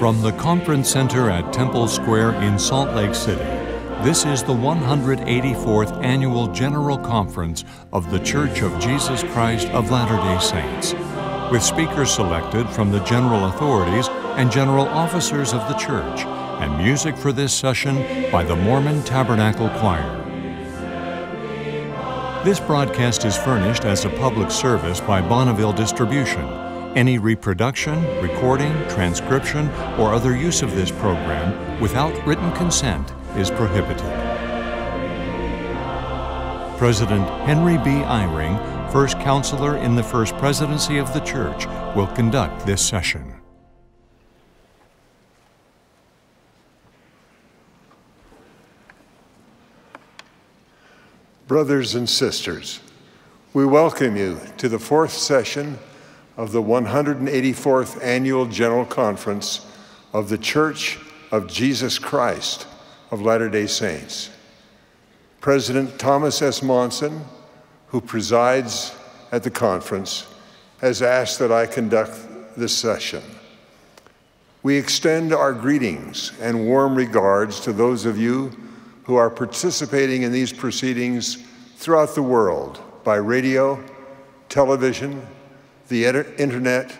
From the Conference Center at Temple Square in Salt Lake City, this is the 184th Annual General Conference of The Church of Jesus Christ of Latter day Saints, with speakers selected from the general authorities and general officers of the church, and music for this session by the Mormon Tabernacle Choir. This broadcast is furnished as a public service by Bonneville Distribution. Any reproduction, recording, transcription, or other use of this program without written consent is prohibited. President Henry B. Eyring, First Counselor in the First Presidency of the Church, will conduct this session. Brothers and sisters, we welcome you to the fourth session of the 184th Annual General Conference of the Church of Jesus Christ of Latter day Saints. President Thomas S. Monson, who presides at the conference, has asked that I conduct this session. We extend our greetings and warm regards to those of you who are participating in these proceedings throughout the world by radio, television, the internet,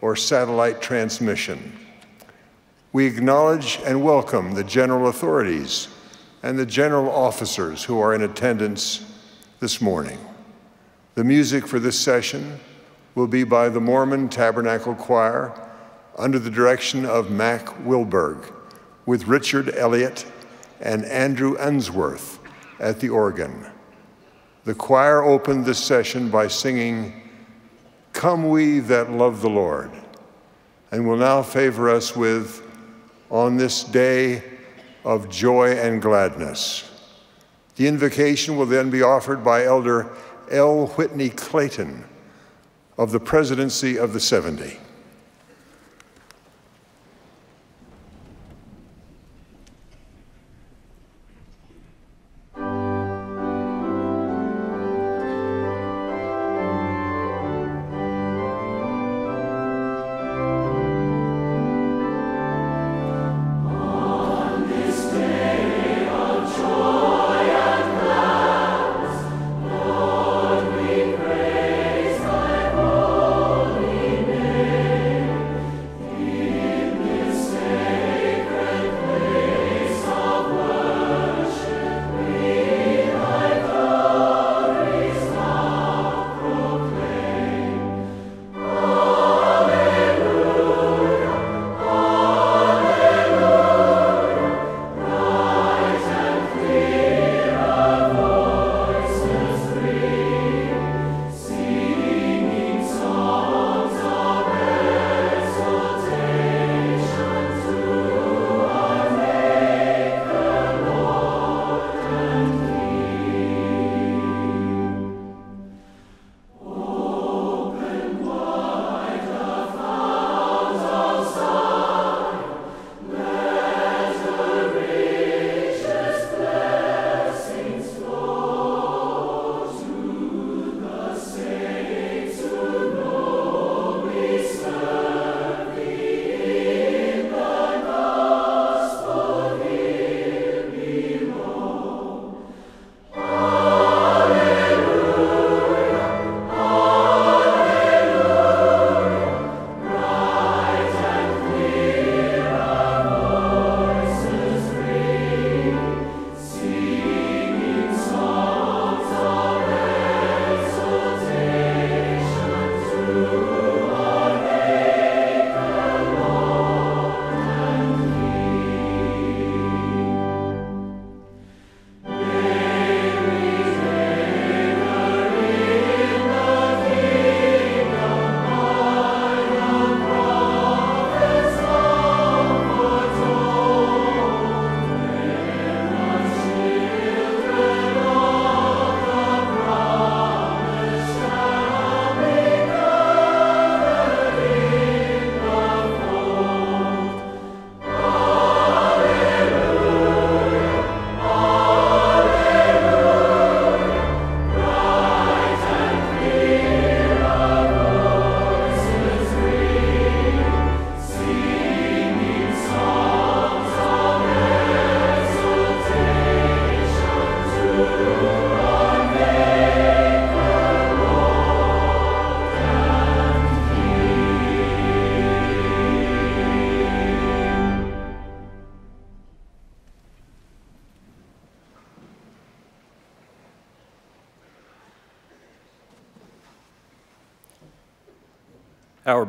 or satellite transmission. We acknowledge and welcome the general authorities and the general officers who are in attendance this morning. The music for this session will be by the Mormon Tabernacle Choir under the direction of Mack Wilberg, with Richard Elliott and Andrew Unsworth at the organ. The choir opened this session by singing, Come We That Love the Lord, and will now favor us with, On This Day of Joy and Gladness. The invocation will then be offered by Elder L. Whitney Clayton of the Presidency of the 70.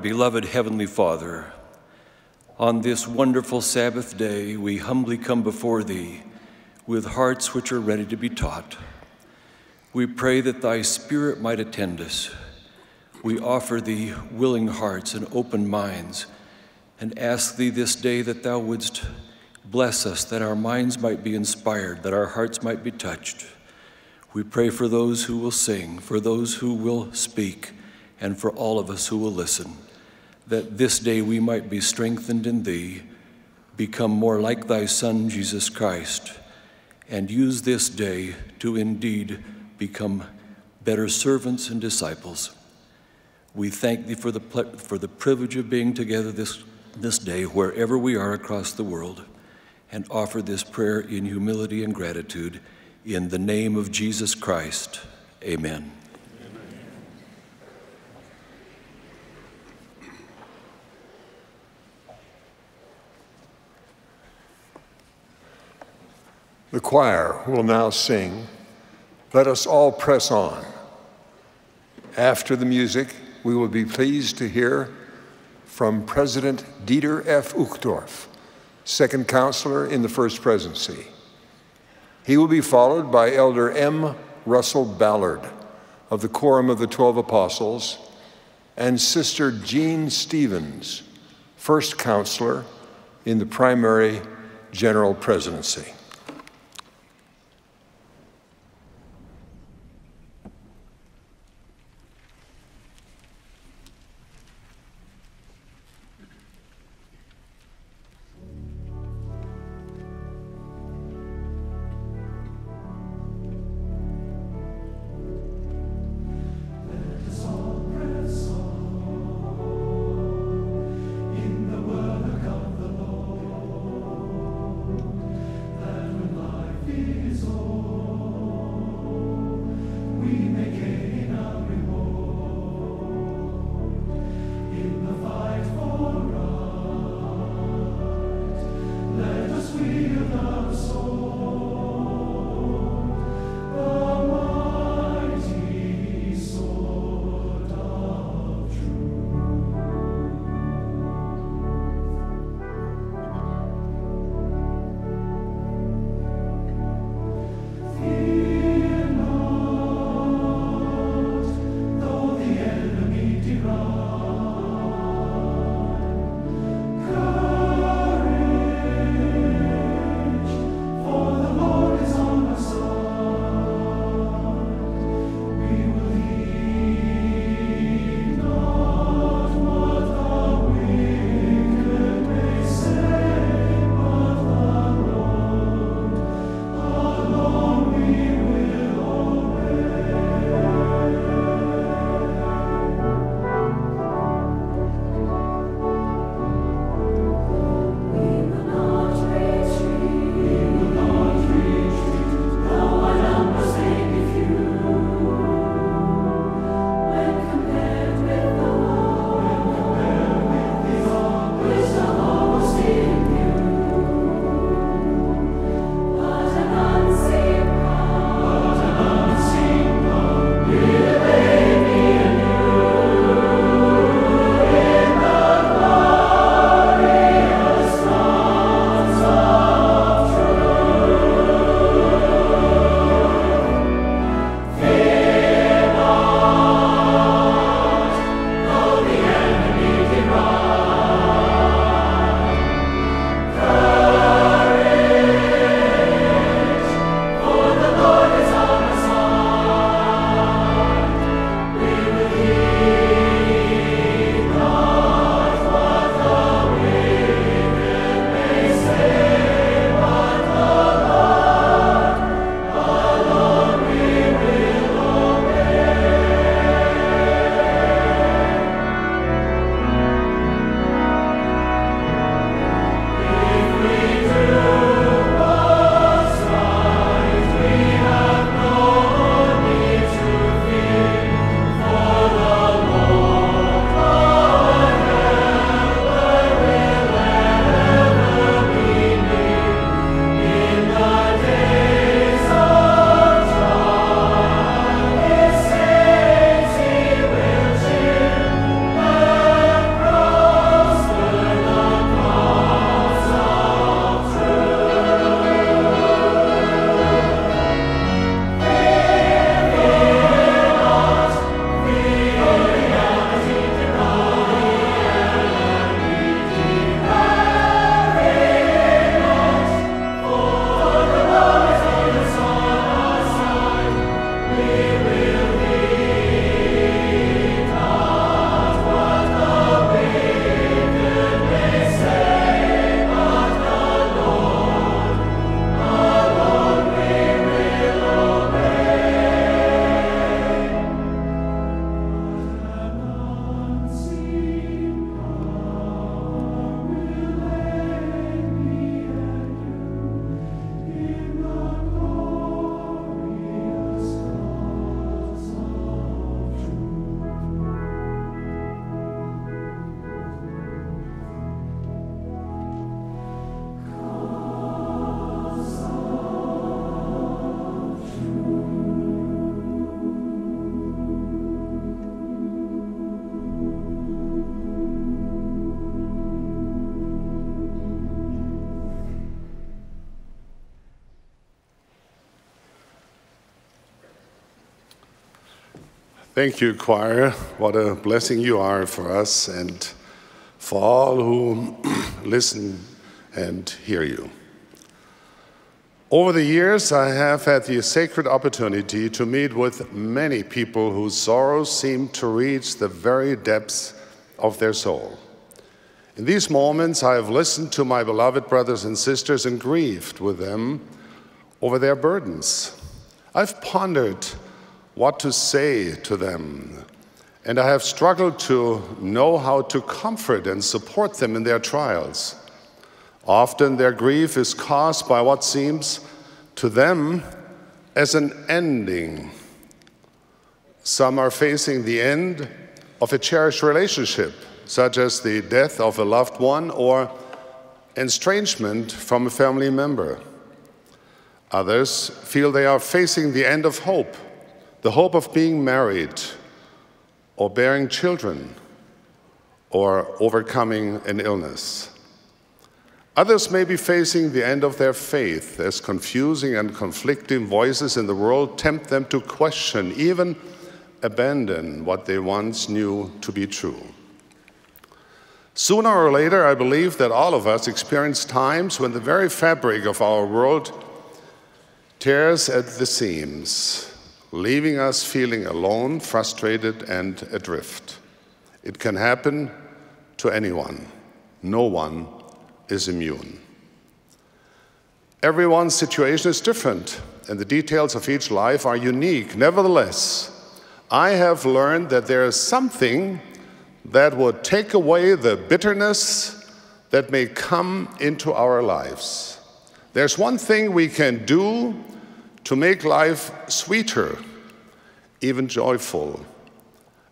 Beloved Heavenly Father, on this wonderful Sabbath day, we humbly come before Thee with hearts which are ready to be taught. We pray that Thy Spirit might attend us. We offer Thee willing hearts and open minds and ask Thee this day that Thou wouldst bless us, that our minds might be inspired, that our hearts might be touched. We pray for those who will sing, for those who will speak, and for all of us who will listen, that this day we might be strengthened in Thee, become more like Thy Son, Jesus Christ, and use this day to indeed become better servants and disciples. We thank Thee for the, for the privilege of being together this, this day, wherever we are across the world, and offer this prayer in humility and gratitude. In the name of Jesus Christ, amen. The choir will now sing, Let Us All Press On. After the music, we will be pleased to hear from President Dieter F. Uchtdorf, second counselor in the First Presidency. He will be followed by Elder M. Russell Ballard of the Quorum of the Twelve Apostles and Sister Jean Stevens, first counselor in the primary general presidency. Thank you, choir. What a blessing you are for us and for all who listen and hear you. Over the years, I have had the sacred opportunity to meet with many people whose sorrows seem to reach the very depths of their soul. In these moments, I have listened to my beloved brothers and sisters and grieved with them over their burdens. I've pondered what to say to them, and I have struggled to know how to comfort and support them in their trials. Often their grief is caused by what seems to them as an ending. Some are facing the end of a cherished relationship, such as the death of a loved one or estrangement from a family member. Others feel they are facing the end of hope, the hope of being married or bearing children or overcoming an illness. Others may be facing the end of their faith as confusing and conflicting voices in the world tempt them to question, even abandon what they once knew to be true. Sooner or later, I believe that all of us experience times when the very fabric of our world tears at the seams, leaving us feeling alone, frustrated, and adrift. It can happen to anyone. No one is immune. Everyone's situation is different, and the details of each life are unique. Nevertheless, I have learned that there is something that would take away the bitterness that may come into our lives. There's one thing we can do to make life sweeter, even joyful,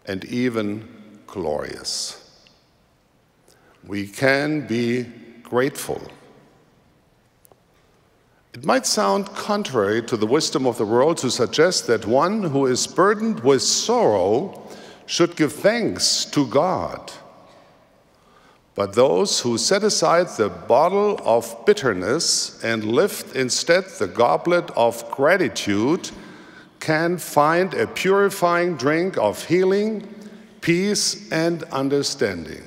and even glorious. We can be grateful. It might sound contrary to the wisdom of the world to suggest that one who is burdened with sorrow should give thanks to God. But those who set aside the bottle of bitterness and lift instead the goblet of gratitude can find a purifying drink of healing, peace, and understanding.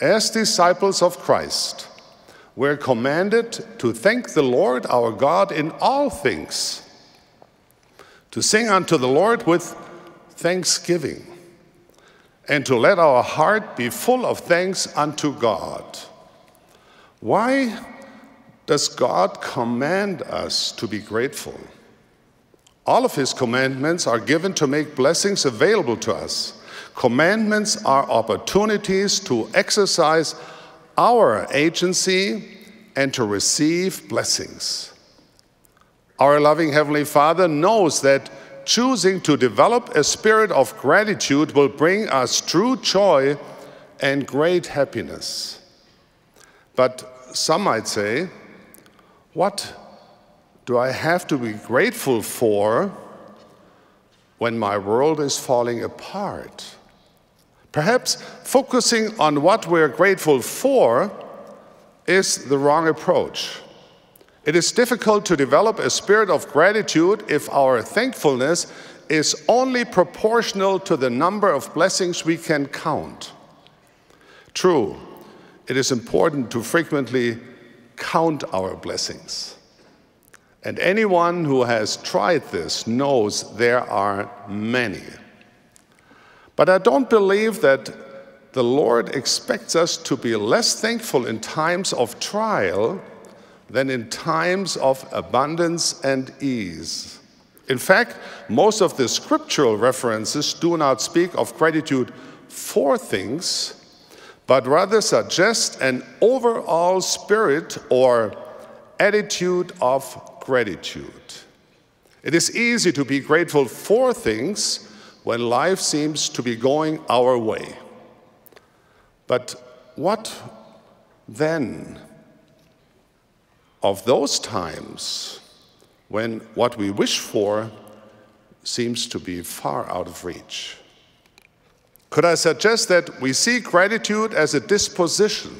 As disciples of Christ, we're commanded to thank the Lord our God in all things, to sing unto the Lord with thanksgiving, and to let our heart be full of thanks unto God. Why does God command us to be grateful? All of His commandments are given to make blessings available to us. Commandments are opportunities to exercise our agency and to receive blessings. Our loving Heavenly Father knows that choosing to develop a spirit of gratitude will bring us true joy and great happiness. But some might say, what do I have to be grateful for when my world is falling apart? Perhaps focusing on what we're grateful for is the wrong approach. It is difficult to develop a spirit of gratitude if our thankfulness is only proportional to the number of blessings we can count. True, it is important to frequently count our blessings. And anyone who has tried this knows there are many. But I don't believe that the Lord expects us to be less thankful in times of trial than in times of abundance and ease. In fact, most of the scriptural references do not speak of gratitude for things, but rather suggest an overall spirit or attitude of gratitude. It is easy to be grateful for things when life seems to be going our way. But what then of those times when what we wish for seems to be far out of reach? Could I suggest that we see gratitude as a disposition,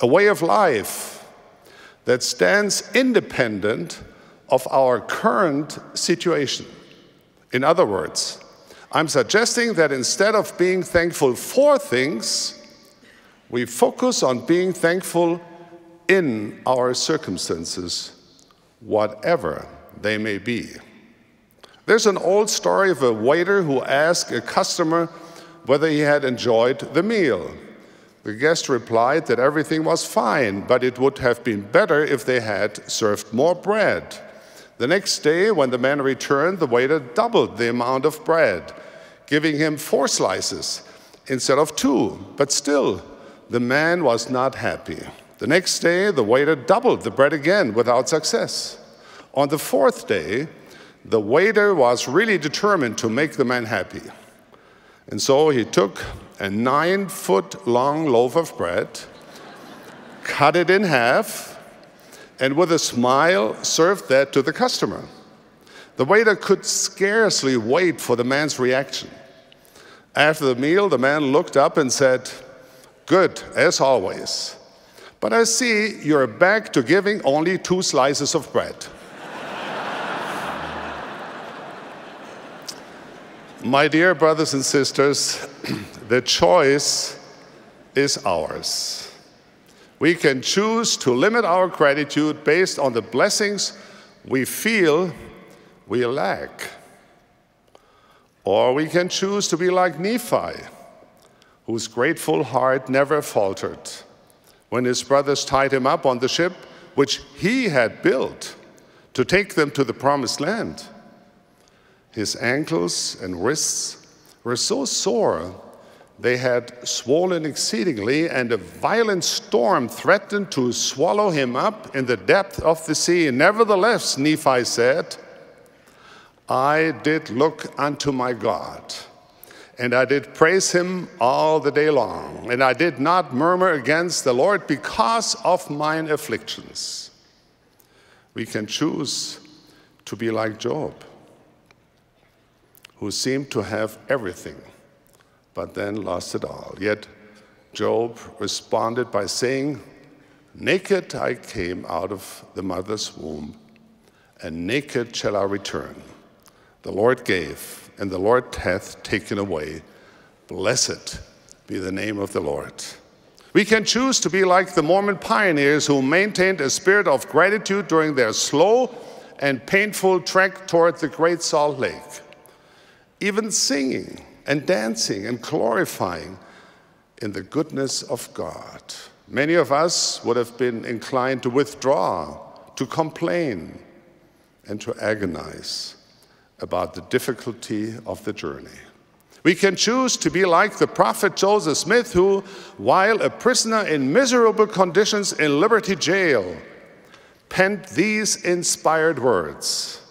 a way of life that stands independent of our current situation? In other words, I'm suggesting that instead of being thankful for things, we focus on being thankful in our circumstances, whatever they may be. There's an old story of a waiter who asked a customer whether he had enjoyed the meal. The guest replied that everything was fine, but it would have been better if they had served more bread. The next day, when the man returned, the waiter doubled the amount of bread, giving him four slices instead of two. But still, the man was not happy. The next day, the waiter doubled the bread again without success. On the fourth day, the waiter was really determined to make the man happy. And so he took a nine foot long loaf of bread, cut it in half, and with a smile served that to the customer. The waiter could scarcely wait for the man's reaction. After the meal, the man looked up and said, Good, as always. But I see you're back to giving only two slices of bread. My dear brothers and sisters, the choice is ours. We can choose to limit our gratitude based on the blessings we feel we lack. Or we can choose to be like Nephi, whose grateful heart never faltered when his brothers tied him up on the ship which he had built to take them to the promised land. His ankles and wrists were so sore they had swollen exceedingly, and a violent storm threatened to swallow him up in the depth of the sea. Nevertheless, Nephi said, I did look unto my God, and I did praise him all the day long, and I did not murmur against the Lord because of mine afflictions. We can choose to be like Job who seemed to have everything, but then lost it all. Yet Job responded by saying, Naked I came out of the mother's womb, and naked shall I return. The Lord gave, and the Lord hath taken away. Blessed be the name of the Lord. We can choose to be like the Mormon pioneers who maintained a spirit of gratitude during their slow and painful trek toward the Great Salt Lake even singing and dancing and glorifying in the goodness of God. Many of us would have been inclined to withdraw, to complain, and to agonize about the difficulty of the journey. We can choose to be like the prophet Joseph Smith, who, while a prisoner in miserable conditions in Liberty Jail, penned these inspired words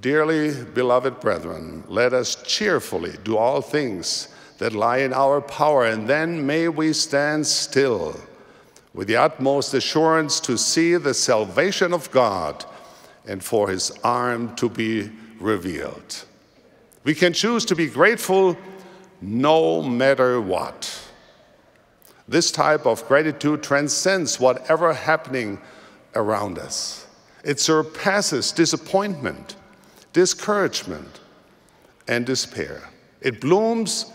Dearly beloved brethren, let us cheerfully do all things that lie in our power, and then may we stand still with the utmost assurance to see the salvation of God and for his arm to be revealed. We can choose to be grateful no matter what. This type of gratitude transcends whatever happening around us. It surpasses disappointment discouragement, and despair. It blooms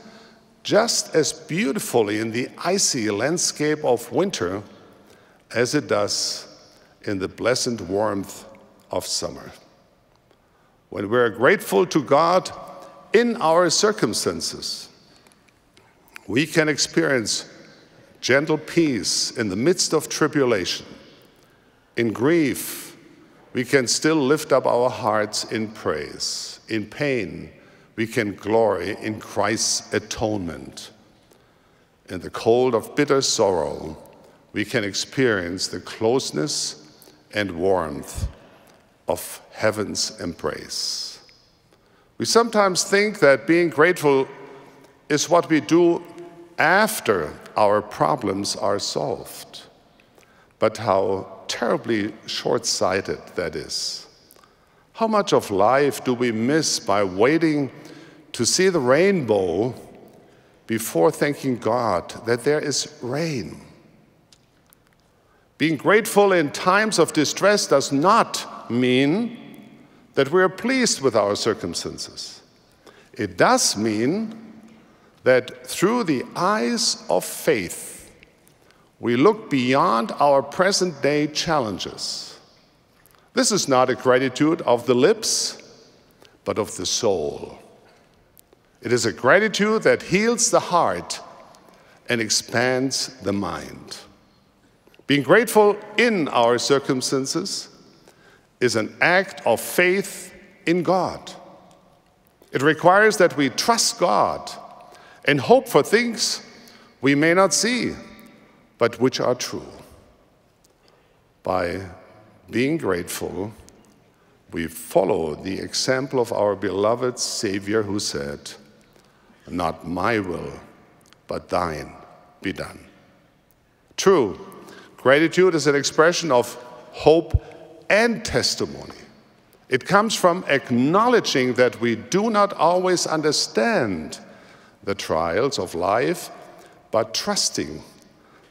just as beautifully in the icy landscape of winter as it does in the pleasant warmth of summer. When we're grateful to God in our circumstances, we can experience gentle peace in the midst of tribulation. In grief, we can still lift up our hearts in praise. In pain, we can glory in Christ's atonement. In the cold of bitter sorrow, we can experience the closeness and warmth of heaven's embrace. We sometimes think that being grateful is what we do after our problems are solved. But how terribly short sighted that is. How much of life do we miss by waiting to see the rainbow before thanking God that there is rain? Being grateful in times of distress does not mean that we are pleased with our circumstances. It does mean that through the eyes of faith, we look beyond our present day challenges. This is not a gratitude of the lips, but of the soul. It is a gratitude that heals the heart and expands the mind. Being grateful in our circumstances is an act of faith in God. It requires that we trust God and hope for things we may not see, but which are true. By being grateful, we follow the example of our beloved Savior who said, Not my will, but thine be done. True, gratitude is an expression of hope and testimony. It comes from acknowledging that we do not always understand the trials of life, but trusting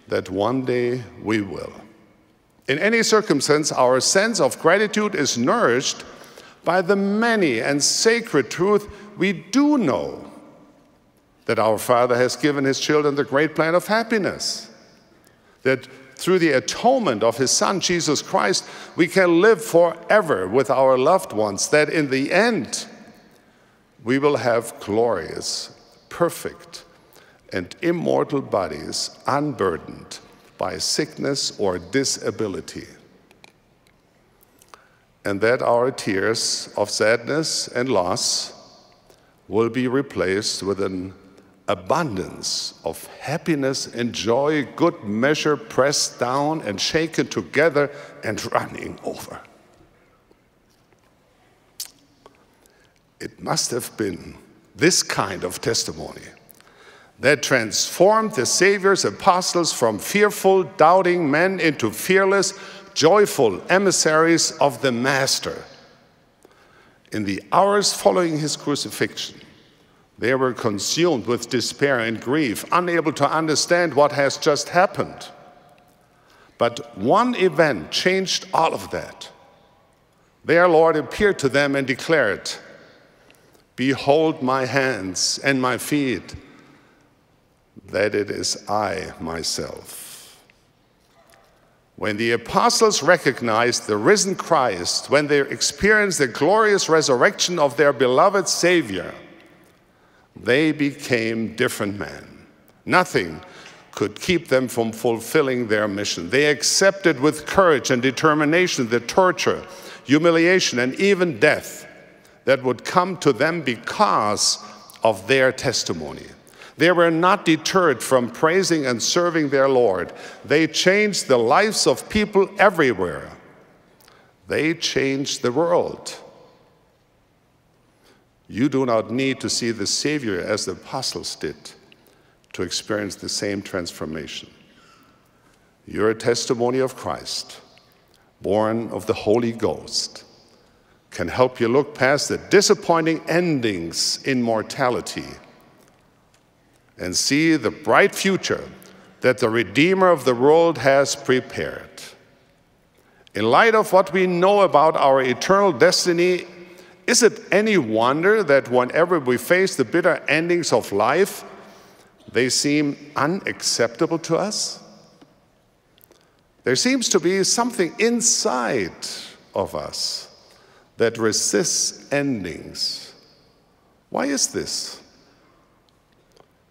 that one day we will. In any circumstance, our sense of gratitude is nourished by the many and sacred truth we do know that our Father has given His children the great plan of happiness, that through the atonement of His Son, Jesus Christ, we can live forever with our loved ones, that in the end, we will have glorious, perfect, and immortal bodies unburdened by sickness or disability. And that our tears of sadness and loss will be replaced with an abundance of happiness and joy, good measure, pressed down and shaken together and running over. It must have been this kind of testimony that transformed the Savior's apostles from fearful, doubting men into fearless, joyful emissaries of the Master. In the hours following his crucifixion, they were consumed with despair and grief, unable to understand what has just happened. But one event changed all of that. Their Lord appeared to them and declared, Behold my hands and my feet, that it is I myself. When the apostles recognized the risen Christ, when they experienced the glorious resurrection of their beloved Savior, they became different men. Nothing could keep them from fulfilling their mission. They accepted with courage and determination the torture, humiliation, and even death that would come to them because of their testimony. They were not deterred from praising and serving their Lord. They changed the lives of people everywhere. They changed the world. You do not need to see the Savior as the apostles did to experience the same transformation. Your testimony of Christ, born of the Holy Ghost, can help you look past the disappointing endings in mortality and see the bright future that the Redeemer of the world has prepared. In light of what we know about our eternal destiny is it any wonder that whenever we face the bitter endings of life, they seem unacceptable to us? There seems to be something inside of us that resists endings. Why is this?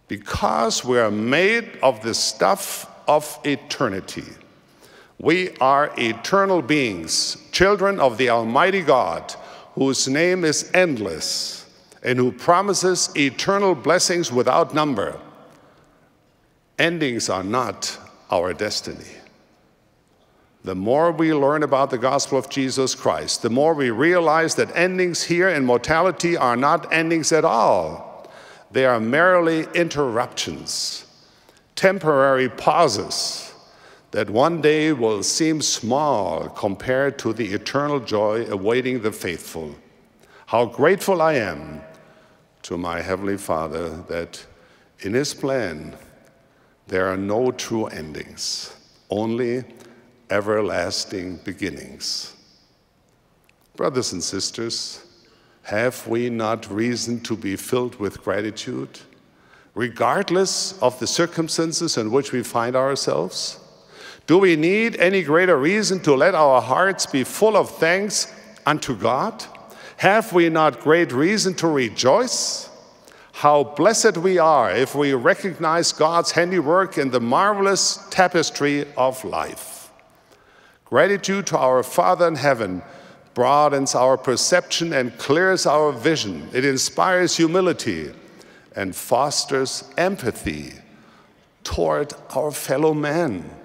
Because we are made of the stuff of eternity. We are eternal beings, children of the Almighty God whose name is endless and who promises eternal blessings without number. Endings are not our destiny. The more we learn about the gospel of Jesus Christ, the more we realize that endings here in mortality are not endings at all. They are merely interruptions, temporary pauses that one day will seem small compared to the eternal joy awaiting the faithful. How grateful I am to my Heavenly Father that in His plan there are no true endings, only everlasting beginnings. Brothers and sisters, have we not reason to be filled with gratitude, regardless of the circumstances in which we find ourselves? Do we need any greater reason to let our hearts be full of thanks unto God? Have we not great reason to rejoice? How blessed we are if we recognize God's handiwork in the marvelous tapestry of life. Gratitude to our Father in heaven broadens our perception and clears our vision. It inspires humility and fosters empathy toward our fellow man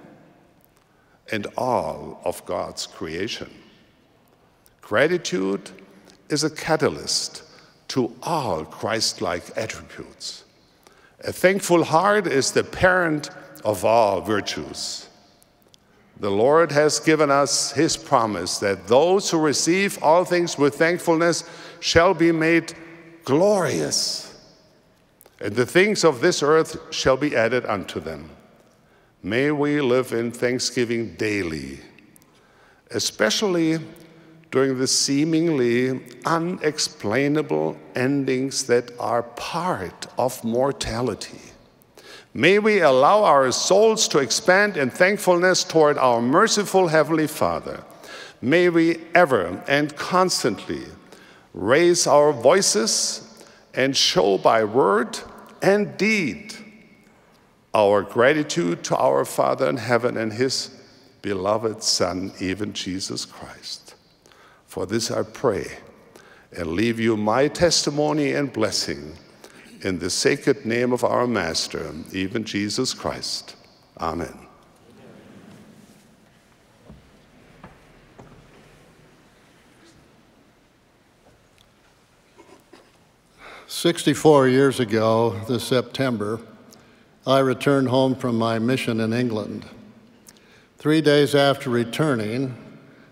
and all of God's creation. Gratitude is a catalyst to all Christ like attributes. A thankful heart is the parent of all virtues. The Lord has given us his promise that those who receive all things with thankfulness shall be made glorious, and the things of this earth shall be added unto them. May we live in thanksgiving daily, especially during the seemingly unexplainable endings that are part of mortality. May we allow our souls to expand in thankfulness toward our merciful Heavenly Father. May we ever and constantly raise our voices and show by word and deed our gratitude to our Father in heaven and His beloved Son, even Jesus Christ. For this I pray and leave you my testimony and blessing in the sacred name of our Master, even Jesus Christ. Amen. Sixty-four years ago, this September, I returned home from my mission in England. Three days after returning,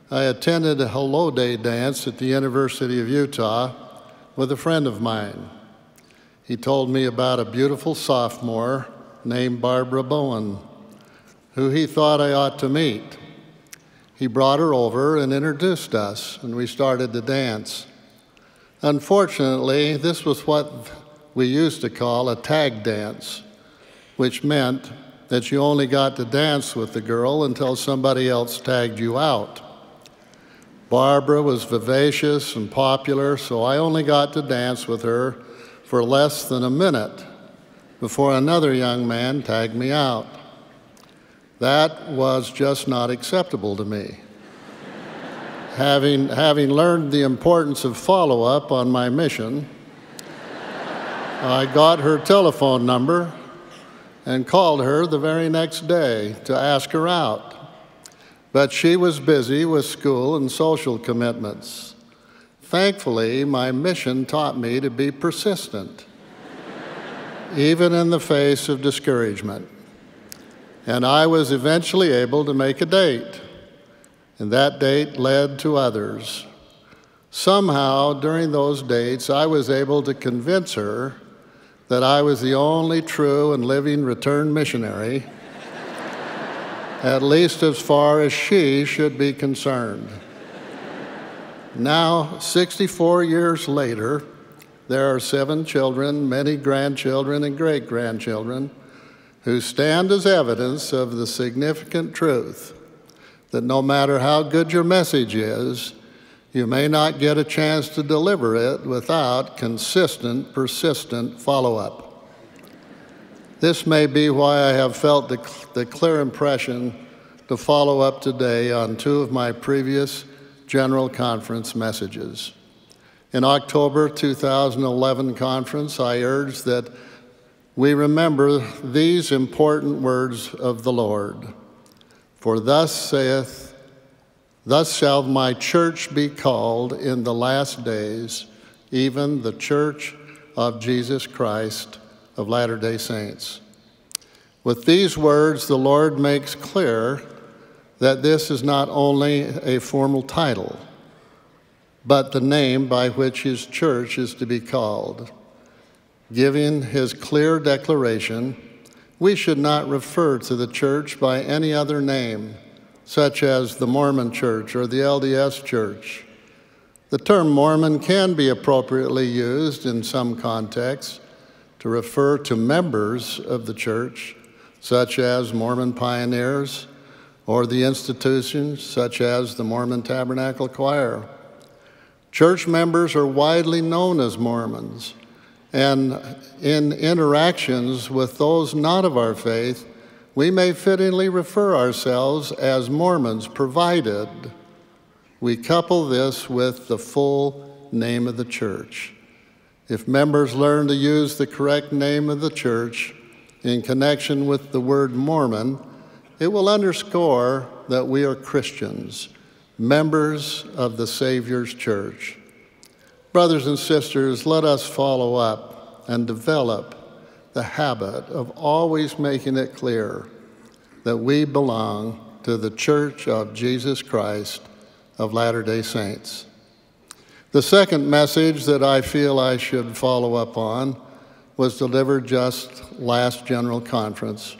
I attended a Hello Day dance at the University of Utah with a friend of mine. He told me about a beautiful sophomore named Barbara Bowen, who he thought I ought to meet. He brought her over and introduced us, and we started to dance. Unfortunately, this was what we used to call a tag dance, which meant that you only got to dance with the girl until somebody else tagged you out. Barbara was vivacious and popular, so I only got to dance with her for less than a minute before another young man tagged me out. That was just not acceptable to me. having, having learned the importance of follow up on my mission, I got her telephone number and called her the very next day to ask her out. But she was busy with school and social commitments. Thankfully, my mission taught me to be persistent, even in the face of discouragement. And I was eventually able to make a date, and that date led to others. Somehow, during those dates, I was able to convince her that I was the only true and living returned missionary, at least as far as she should be concerned. Now, 64 years later, there are seven children, many grandchildren, and great grandchildren who stand as evidence of the significant truth that no matter how good your message is, you may not get a chance to deliver it without consistent, persistent follow up. This may be why I have felt the, the clear impression to follow up today on two of my previous General Conference messages. In October 2011 conference, I urged that we remember these important words of the Lord. For thus saith, Thus shall my church be called in the last days, even the church of Jesus Christ of Latter day Saints. With these words, the Lord makes clear that this is not only a formal title, but the name by which his church is to be called. Giving his clear declaration, we should not refer to the church by any other name, such as the Mormon Church or the LDS Church. The term Mormon can be appropriately used in some contexts to refer to members of the church, such as Mormon pioneers, or the institutions such as the Mormon Tabernacle Choir. Church members are widely known as Mormons, and in interactions with those not of our faith, we may fittingly refer ourselves as Mormons, provided we couple this with the full name of the church. If members learn to use the correct name of the church in connection with the word Mormon, it will underscore that we are Christians, members of the Savior's church. Brothers and sisters, let us follow up and develop the habit of always making it clear that we belong to the Church of Jesus Christ of Latter day Saints. The second message that I feel I should follow up on was delivered just last General Conference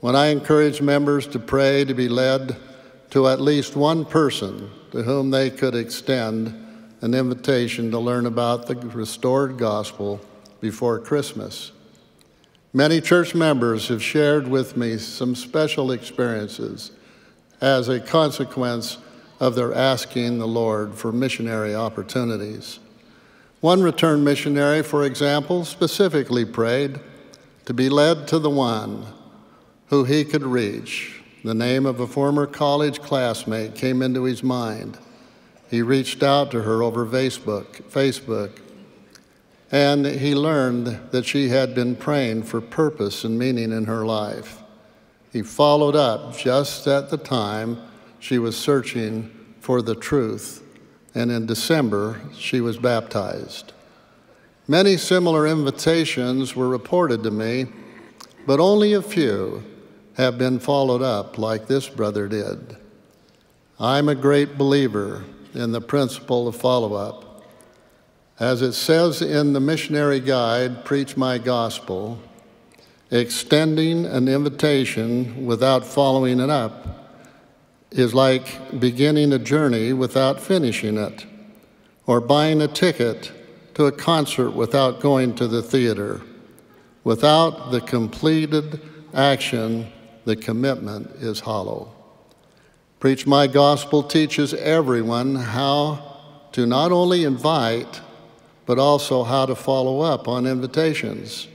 when I encouraged members to pray to be led to at least one person to whom they could extend an invitation to learn about the restored gospel before Christmas. Many church members have shared with me some special experiences as a consequence of their asking the Lord for missionary opportunities. One returned missionary, for example, specifically prayed to be led to the one who he could reach. The name of a former college classmate came into his mind. He reached out to her over Facebook, Facebook, and he learned that she had been praying for purpose and meaning in her life. He followed up just at the time she was searching for the truth, and in December she was baptized. Many similar invitations were reported to me, but only a few have been followed up like this brother did. I'm a great believer in the principle of follow up. As it says in the missionary guide, Preach My Gospel, extending an invitation without following it up is like beginning a journey without finishing it, or buying a ticket to a concert without going to the theater. Without the completed action the commitment is hollow. Preach My Gospel teaches everyone how to not only invite, but also how to follow up on invitations.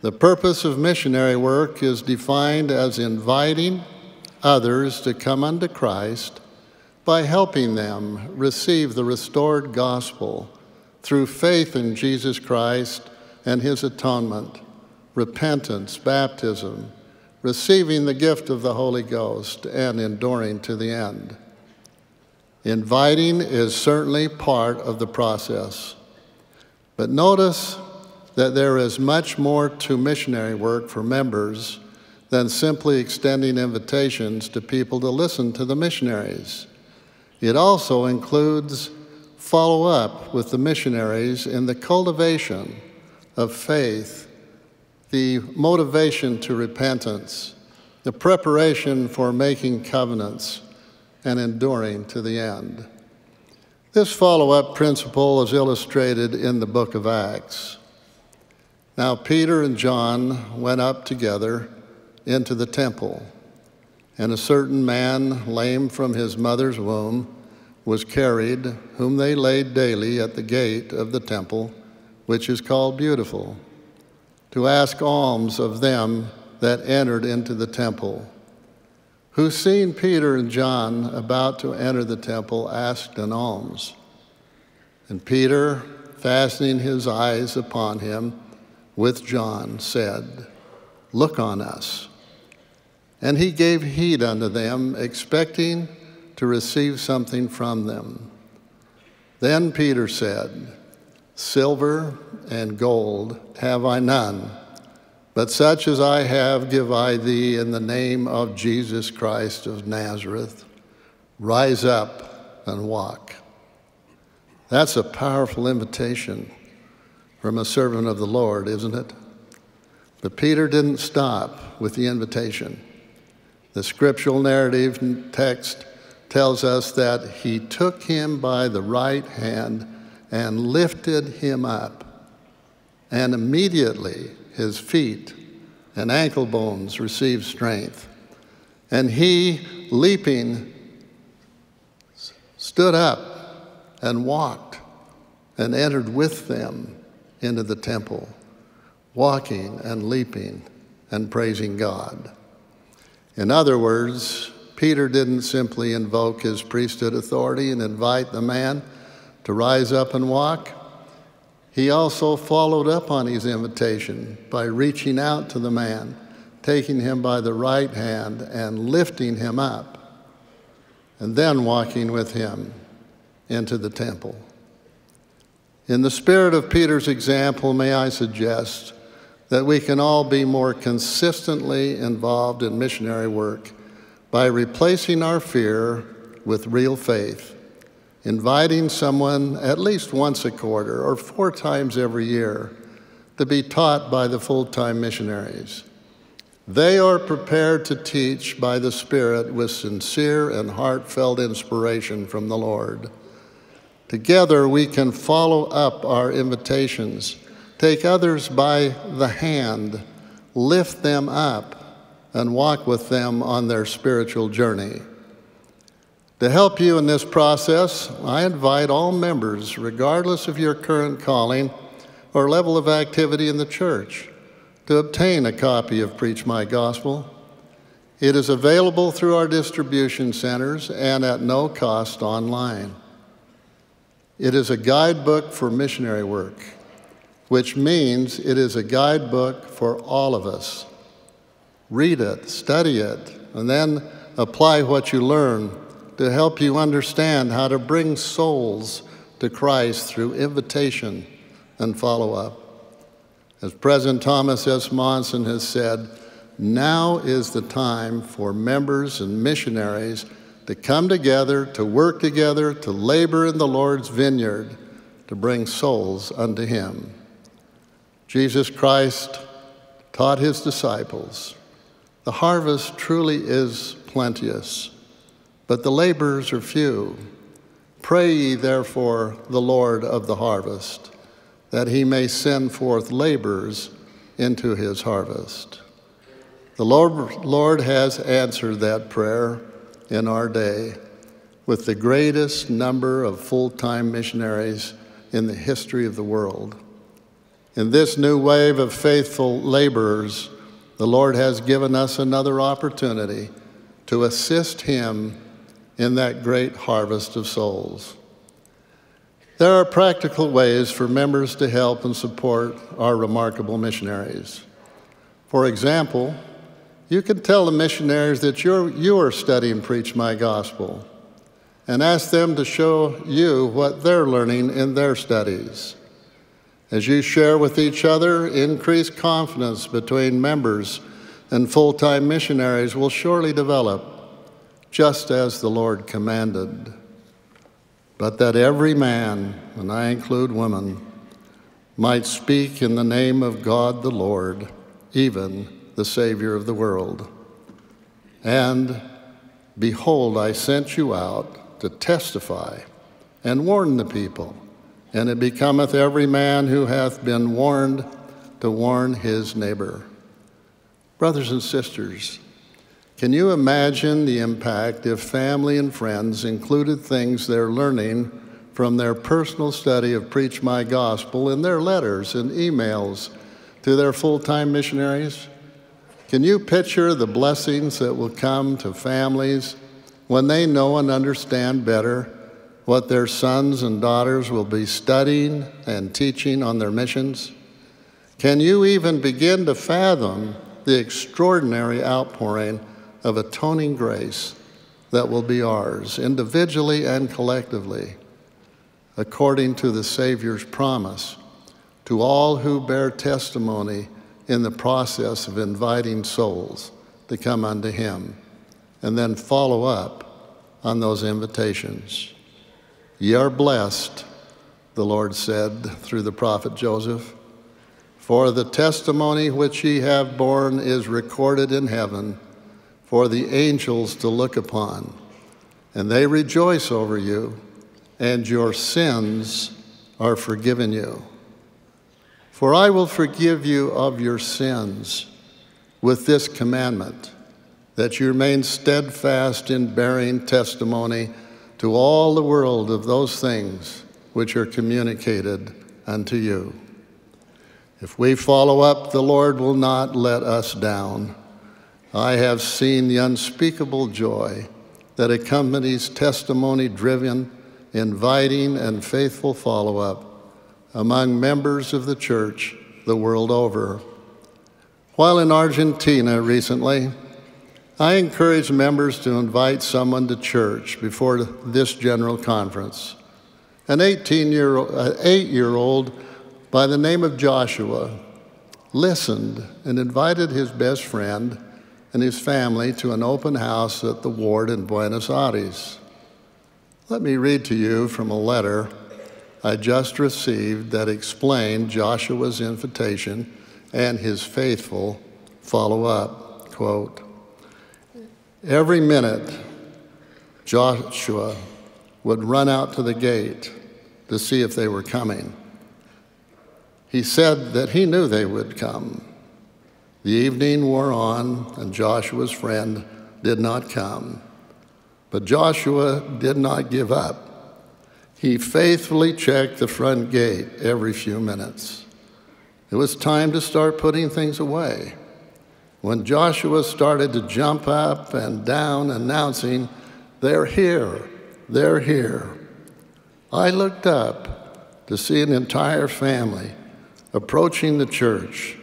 The purpose of missionary work is defined as inviting others to come unto Christ by helping them receive the restored gospel through faith in Jesus Christ and his atonement, repentance, baptism, receiving the gift of the Holy Ghost, and enduring to the end. Inviting is certainly part of the process. But notice that there is much more to missionary work for members than simply extending invitations to people to listen to the missionaries. It also includes follow up with the missionaries in the cultivation of faith the motivation to repentance, the preparation for making covenants, and enduring to the end. This follow up principle is illustrated in the book of Acts. Now, Peter and John went up together into the temple, and a certain man, lame from his mother's womb, was carried, whom they laid daily at the gate of the temple, which is called Beautiful to ask alms of them that entered into the temple. Who, seeing Peter and John about to enter the temple, asked an alms. And Peter, fastening his eyes upon him with John, said, Look on us. And he gave heed unto them, expecting to receive something from them. Then Peter said, Silver and gold have I none, but such as I have give I thee in the name of Jesus Christ of Nazareth. Rise up and walk. That's a powerful invitation from a servant of the Lord, isn't it? But Peter didn't stop with the invitation. The scriptural narrative text tells us that he took him by the right hand and lifted him up. And immediately his feet and ankle bones received strength. And he, leaping, stood up and walked and entered with them into the temple, walking and leaping and praising God. In other words, Peter didn't simply invoke his priesthood authority and invite the man to rise up and walk. He also followed up on his invitation by reaching out to the man, taking him by the right hand and lifting him up, and then walking with him into the temple. In the spirit of Peter's example, may I suggest that we can all be more consistently involved in missionary work by replacing our fear with real faith, inviting someone at least once a quarter or four times every year to be taught by the full time missionaries. They are prepared to teach by the Spirit with sincere and heartfelt inspiration from the Lord. Together, we can follow up our invitations, take others by the hand, lift them up, and walk with them on their spiritual journey. To help you in this process, I invite all members, regardless of your current calling or level of activity in the church, to obtain a copy of Preach My Gospel. It is available through our distribution centers and at no cost online. It is a guidebook for missionary work, which means it is a guidebook for all of us read it, study it, and then apply what you learn to help you understand how to bring souls to Christ through invitation and follow up. As President Thomas S. Monson has said, now is the time for members and missionaries to come together, to work together, to labor in the Lord's vineyard, to bring souls unto Him. Jesus Christ taught His disciples the harvest truly is plenteous, but the laborers are few. Pray ye therefore the Lord of the harvest, that he may send forth laborers into his harvest. The Lord, Lord has answered that prayer in our day with the greatest number of full time missionaries in the history of the world. In this new wave of faithful laborers, the Lord has given us another opportunity to assist Him in that great harvest of souls. There are practical ways for members to help and support our remarkable missionaries. For example, you can tell the missionaries that you're, you are studying Preach My Gospel and ask them to show you what they're learning in their studies. As you share with each other, increased confidence between members and full time missionaries will surely develop, just as the Lord commanded. But that every man, and I include women, might speak in the name of God the Lord, even the Savior of the world. And behold, I sent you out to testify and warn the people and it becometh every man who hath been warned to warn his neighbor. Brothers and sisters, can you imagine the impact if family and friends included things they're learning from their personal study of Preach My Gospel in their letters and emails to their full time missionaries? Can you picture the blessings that will come to families when they know and understand better what their sons and daughters will be studying and teaching on their missions? Can you even begin to fathom the extraordinary outpouring of atoning grace that will be ours, individually and collectively, according to the Savior's promise to all who bear testimony in the process of inviting souls to come unto Him, and then follow up on those invitations? Ye are blessed, the Lord said through the prophet Joseph, for the testimony which ye have borne is recorded in heaven for the angels to look upon. and they rejoice over you, and your sins are forgiven you. For I will forgive you of your sins with this commandment that you remain steadfast in bearing testimony to all the world of those things which are communicated unto you. If we follow up, the Lord will not let us down. I have seen the unspeakable joy that accompanies testimony driven, inviting, and faithful follow up among members of the church the world over. While in Argentina recently, I encouraged members to invite someone to church before this general conference. An 18 year, 8 year old by the name of Joshua listened and invited his best friend and his family to an open house at the ward in Buenos Aires. Let me read to you from a letter I just received that explained Joshua's invitation and his faithful follow up. Quote Every minute, Joshua would run out to the gate to see if they were coming. He said that he knew they would come. The evening wore on, and Joshua's friend did not come. But Joshua did not give up. He faithfully checked the front gate every few minutes. It was time to start putting things away. When Joshua started to jump up and down, announcing, They're here, they're here, I looked up to see an entire family approaching the church.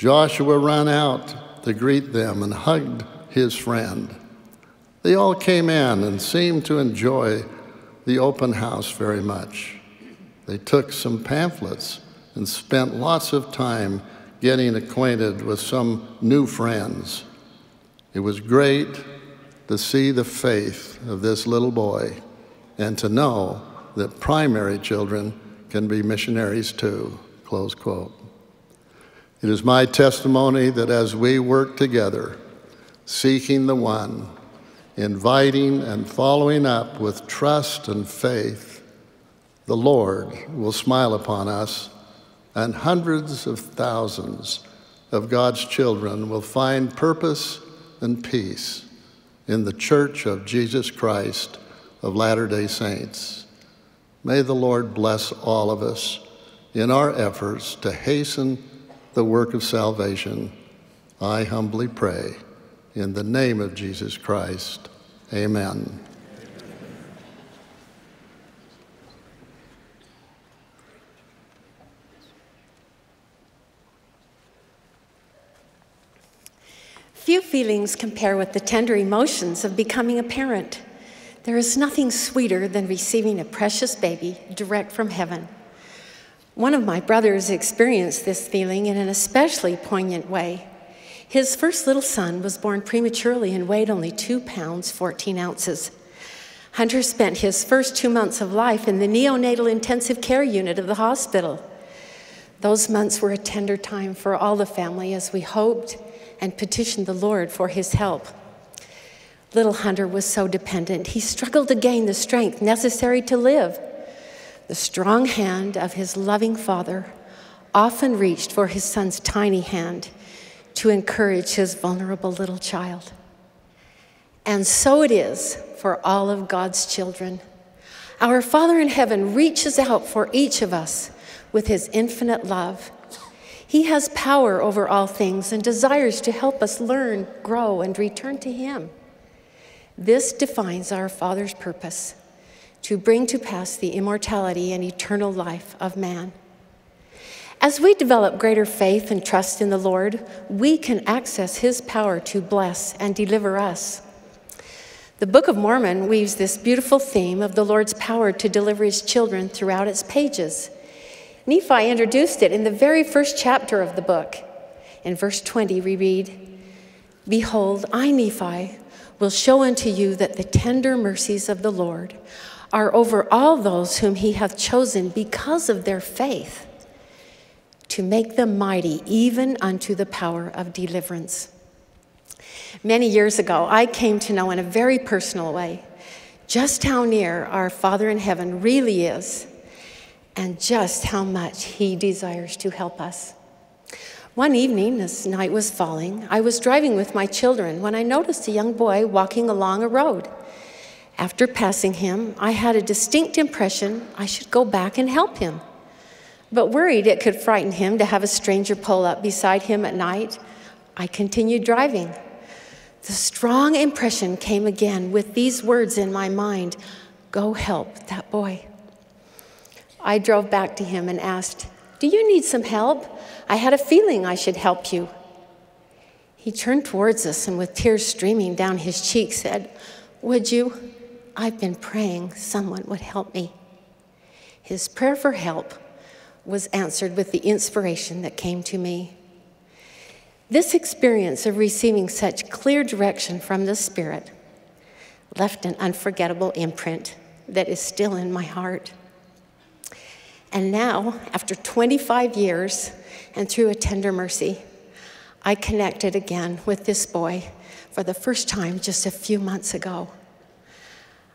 Joshua ran out to greet them and hugged his friend. They all came in and seemed to enjoy the open house very much. They took some pamphlets and spent lots of time getting acquainted with some new friends. It was great to see the faith of this little boy and to know that primary children can be missionaries too. Close quote. It is my testimony that as we work together, seeking the one, inviting and following up with trust and faith, the Lord will smile upon us, and hundreds of thousands of God's children will find purpose and peace in the Church of Jesus Christ of Latter day Saints. May the Lord bless all of us in our efforts to hasten the work of salvation. I humbly pray in the name of Jesus Christ. Amen. Few feelings compare with the tender emotions of becoming a parent. There is nothing sweeter than receiving a precious baby direct from heaven. One of my brothers experienced this feeling in an especially poignant way. His first little son was born prematurely and weighed only two pounds, 14 ounces. Hunter spent his first two months of life in the neonatal intensive care unit of the hospital. Those months were a tender time for all the family as we hoped and petitioned the Lord for his help. Little Hunter was so dependent, he struggled to gain the strength necessary to live. The strong hand of his loving father often reached for his son's tiny hand to encourage his vulnerable little child. And so it is for all of God's children. Our Father in heaven reaches out for each of us with his infinite love. He has power over all things and desires to help us learn, grow, and return to him. This defines our Father's purpose to bring to pass the immortality and eternal life of man. As we develop greater faith and trust in the Lord, we can access His power to bless and deliver us. The Book of Mormon weaves this beautiful theme of the Lord's power to deliver His children throughout its pages. Nephi introduced it in the very first chapter of the book. In verse 20, we read, Behold, I, Nephi, will show unto you that the tender mercies of the Lord are over all those whom he hath chosen because of their faith to make them mighty even unto the power of deliverance. Many years ago, I came to know in a very personal way just how near our Father in heaven really is and just how much He desires to help us. One evening, as night was falling, I was driving with my children when I noticed a young boy walking along a road. After passing him, I had a distinct impression I should go back and help him. But worried it could frighten him to have a stranger pull up beside him at night, I continued driving. The strong impression came again with these words in my mind Go help that boy. I drove back to him and asked, Do you need some help? I had a feeling I should help you. He turned towards us and, with tears streaming down his cheeks, said, Would you? I've been praying someone would help me. His prayer for help was answered with the inspiration that came to me. This experience of receiving such clear direction from the Spirit left an unforgettable imprint that is still in my heart. And now, after 25 years and through a tender mercy, I connected again with this boy for the first time just a few months ago.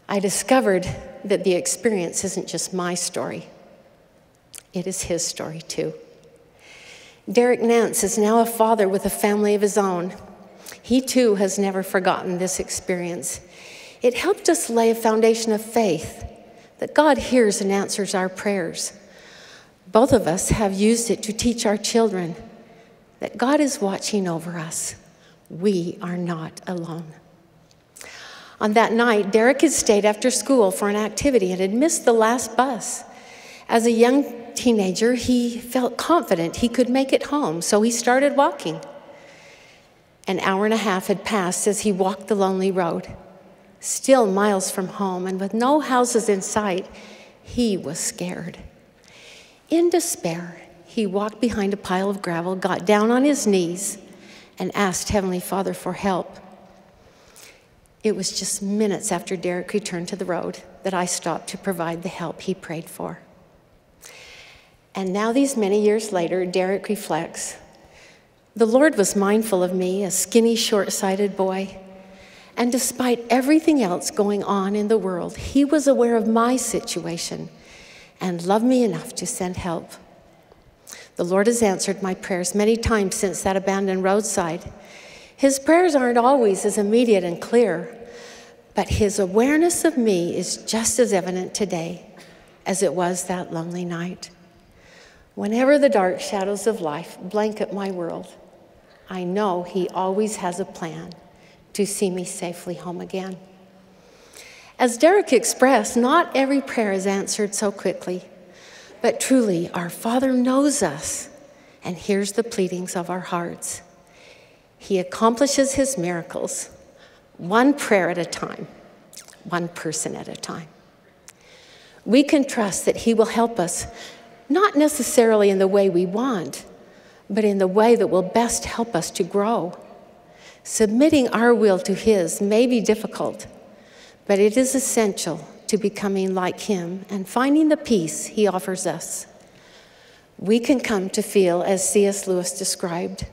I discovered that the experience isn't just my story, it is his story too. Derek Nance is now a father with a family of his own. He too has never forgotten this experience. It helped us lay a foundation of faith that God hears and answers our prayers. Both of us have used it to teach our children that God is watching over us. We are not alone. On that night, Derek had stayed after school for an activity and had missed the last bus. As a young teenager, he felt confident he could make it home, so he started walking. An hour and a half had passed as he walked the lonely road. Still miles from home and with no houses in sight, he was scared. In despair, he walked behind a pile of gravel, got down on his knees, and asked Heavenly Father for help. It was just minutes after Derek returned to the road that I stopped to provide the help he prayed for. And now, these many years later, Derek reflects The Lord was mindful of me, a skinny, short sighted boy. And despite everything else going on in the world, he was aware of my situation and loved me enough to send help. The Lord has answered my prayers many times since that abandoned roadside. His prayers aren't always as immediate and clear, but his awareness of me is just as evident today as it was that lonely night. Whenever the dark shadows of life blanket my world, I know he always has a plan to see me safely home again. As Derek expressed, not every prayer is answered so quickly, but truly, our Father knows us and hears the pleadings of our hearts. He accomplishes his miracles one prayer at a time, one person at a time. We can trust that he will help us, not necessarily in the way we want, but in the way that will best help us to grow. Submitting our will to his may be difficult, but it is essential to becoming like him and finding the peace he offers us. We can come to feel as C.S. Lewis described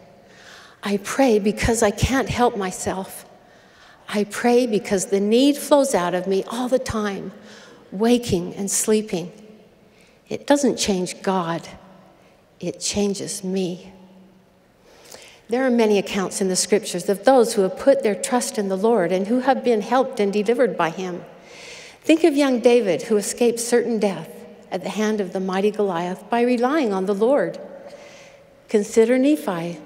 I pray because I can't help myself. I pray because the need flows out of me all the time, waking and sleeping. It doesn't change God, it changes me. There are many accounts in the scriptures of those who have put their trust in the Lord and who have been helped and delivered by him. Think of young David who escaped certain death at the hand of the mighty Goliath by relying on the Lord. Consider Nephi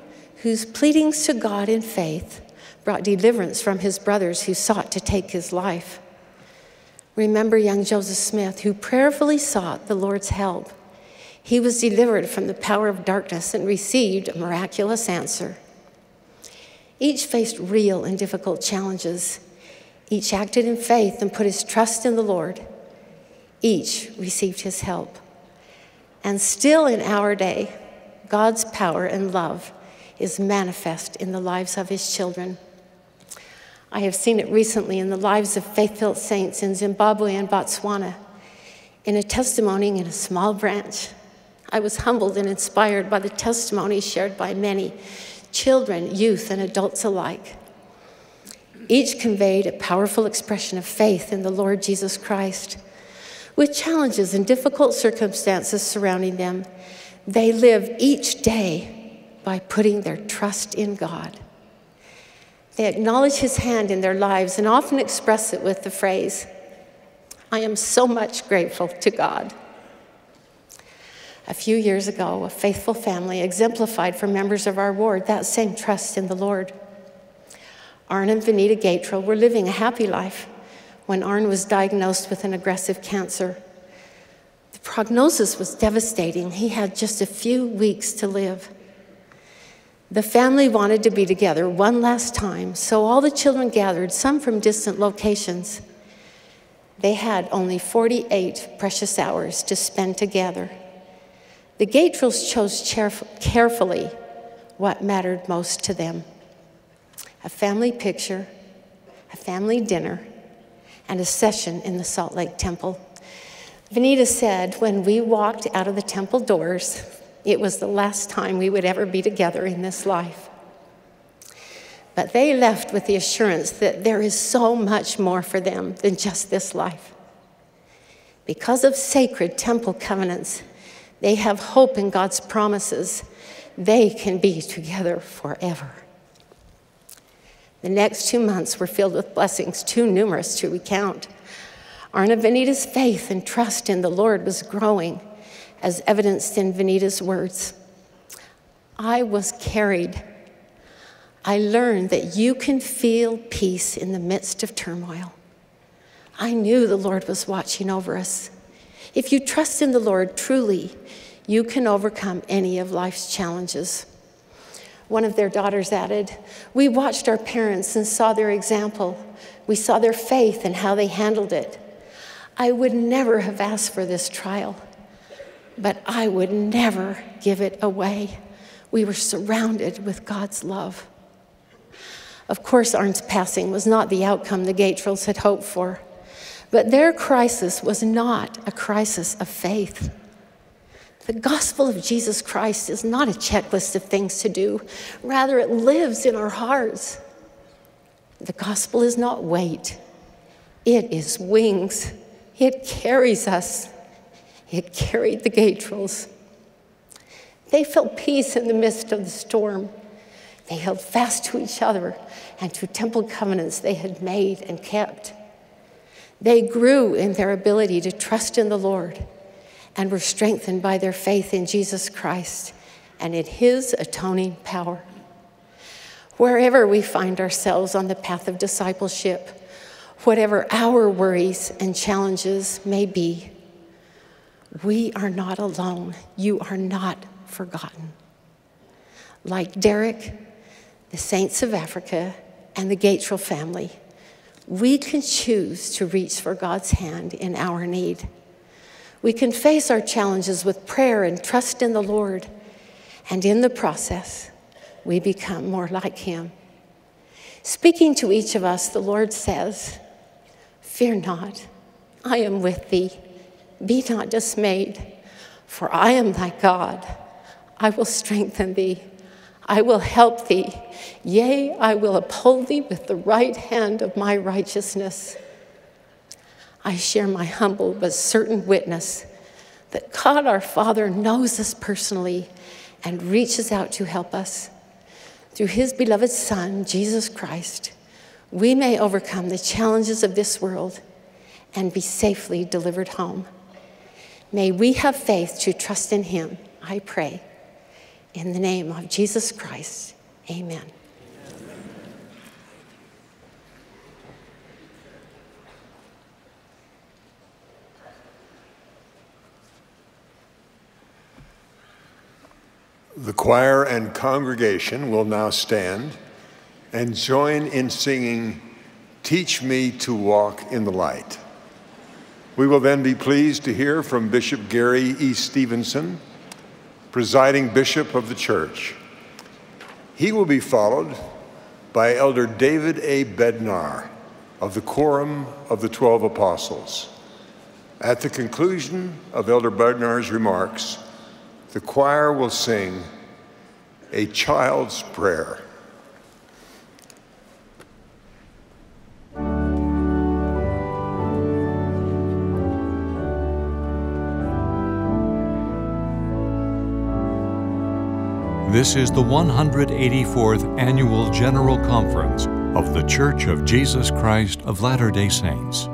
whose pleadings to God in faith brought deliverance from his brothers who sought to take his life. Remember young Joseph Smith, who prayerfully sought the Lord's help. He was delivered from the power of darkness and received a miraculous answer. Each faced real and difficult challenges. Each acted in faith and put his trust in the Lord. Each received his help. And still in our day, God's power and love is manifest in the lives of his children. I have seen it recently in the lives of faith filled saints in Zimbabwe and Botswana. In a testimony in a small branch, I was humbled and inspired by the testimonies shared by many children, youth, and adults alike. Each conveyed a powerful expression of faith in the Lord Jesus Christ. With challenges and difficult circumstances surrounding them, they live each day by putting their trust in God. They acknowledge His hand in their lives and often express it with the phrase, I am so much grateful to God. A few years ago, a faithful family exemplified for members of our ward that same trust in the Lord. Arn and Vanita Gatrell were living a happy life when Arn was diagnosed with an aggressive cancer. The prognosis was devastating. He had just a few weeks to live. The family wanted to be together one last time, so all the children gathered, some from distant locations. They had only 48 precious hours to spend together. The Gatrells chose carefully what mattered most to them a family picture, a family dinner, and a session in the Salt Lake Temple. Vanita said, when we walked out of the temple doors, it was the last time we would ever be together in this life. But they left with the assurance that there is so much more for them than just this life. Because of sacred temple covenants, they have hope in God's promises. They can be together forever. The next two months were filled with blessings too numerous to recount. Arna Vanita's faith and trust in the Lord was growing, as evidenced in Vanita's words. I was carried. I learned that you can feel peace in the midst of turmoil. I knew the Lord was watching over us. If you trust in the Lord truly, you can overcome any of life's challenges. One of their daughters added, We watched our parents and saw their example. We saw their faith and how they handled it. I would never have asked for this trial, but I would never give it away. We were surrounded with God's love. Of course, Arn's passing was not the outcome the Gatrells had hoped for, but their crisis was not a crisis of faith. The gospel of Jesus Christ is not a checklist of things to do, rather, it lives in our hearts. The gospel is not weight, it is wings. It carries us. It carried the Gatrells. They felt peace in the midst of the storm. They held fast to each other and to temple covenants they had made and kept. They grew in their ability to trust in the Lord and were strengthened by their faith in Jesus Christ and in his atoning power. Wherever we find ourselves on the path of discipleship, whatever our worries and challenges may be, we are not alone. You are not forgotten. Like Derek, the saints of Africa, and the Gatrell family, we can choose to reach for God's hand in our need. We can face our challenges with prayer and trust in the Lord. And in the process, we become more like Him. Speaking to each of us, the Lord says, Fear not, I am with thee. Be not dismayed, for I am thy God. I will strengthen thee. I will help thee. Yea, I will uphold thee with the right hand of my righteousness. I share my humble but certain witness that God our Father knows us personally and reaches out to help us. Through his beloved Son, Jesus Christ, we may overcome the challenges of this world and be safely delivered home. May we have faith to trust in him, I pray. In the name of Jesus Christ, amen. The choir and congregation will now stand and join in singing, Teach Me to Walk in the Light. We will then be pleased to hear from Bishop Gary E. Stevenson, presiding bishop of the church. He will be followed by Elder David A. Bednar of the Quorum of the Twelve Apostles. At the conclusion of Elder Bednar's remarks, the choir will sing A Child's Prayer. This is the 184th Annual General Conference of The Church of Jesus Christ of Latter day Saints.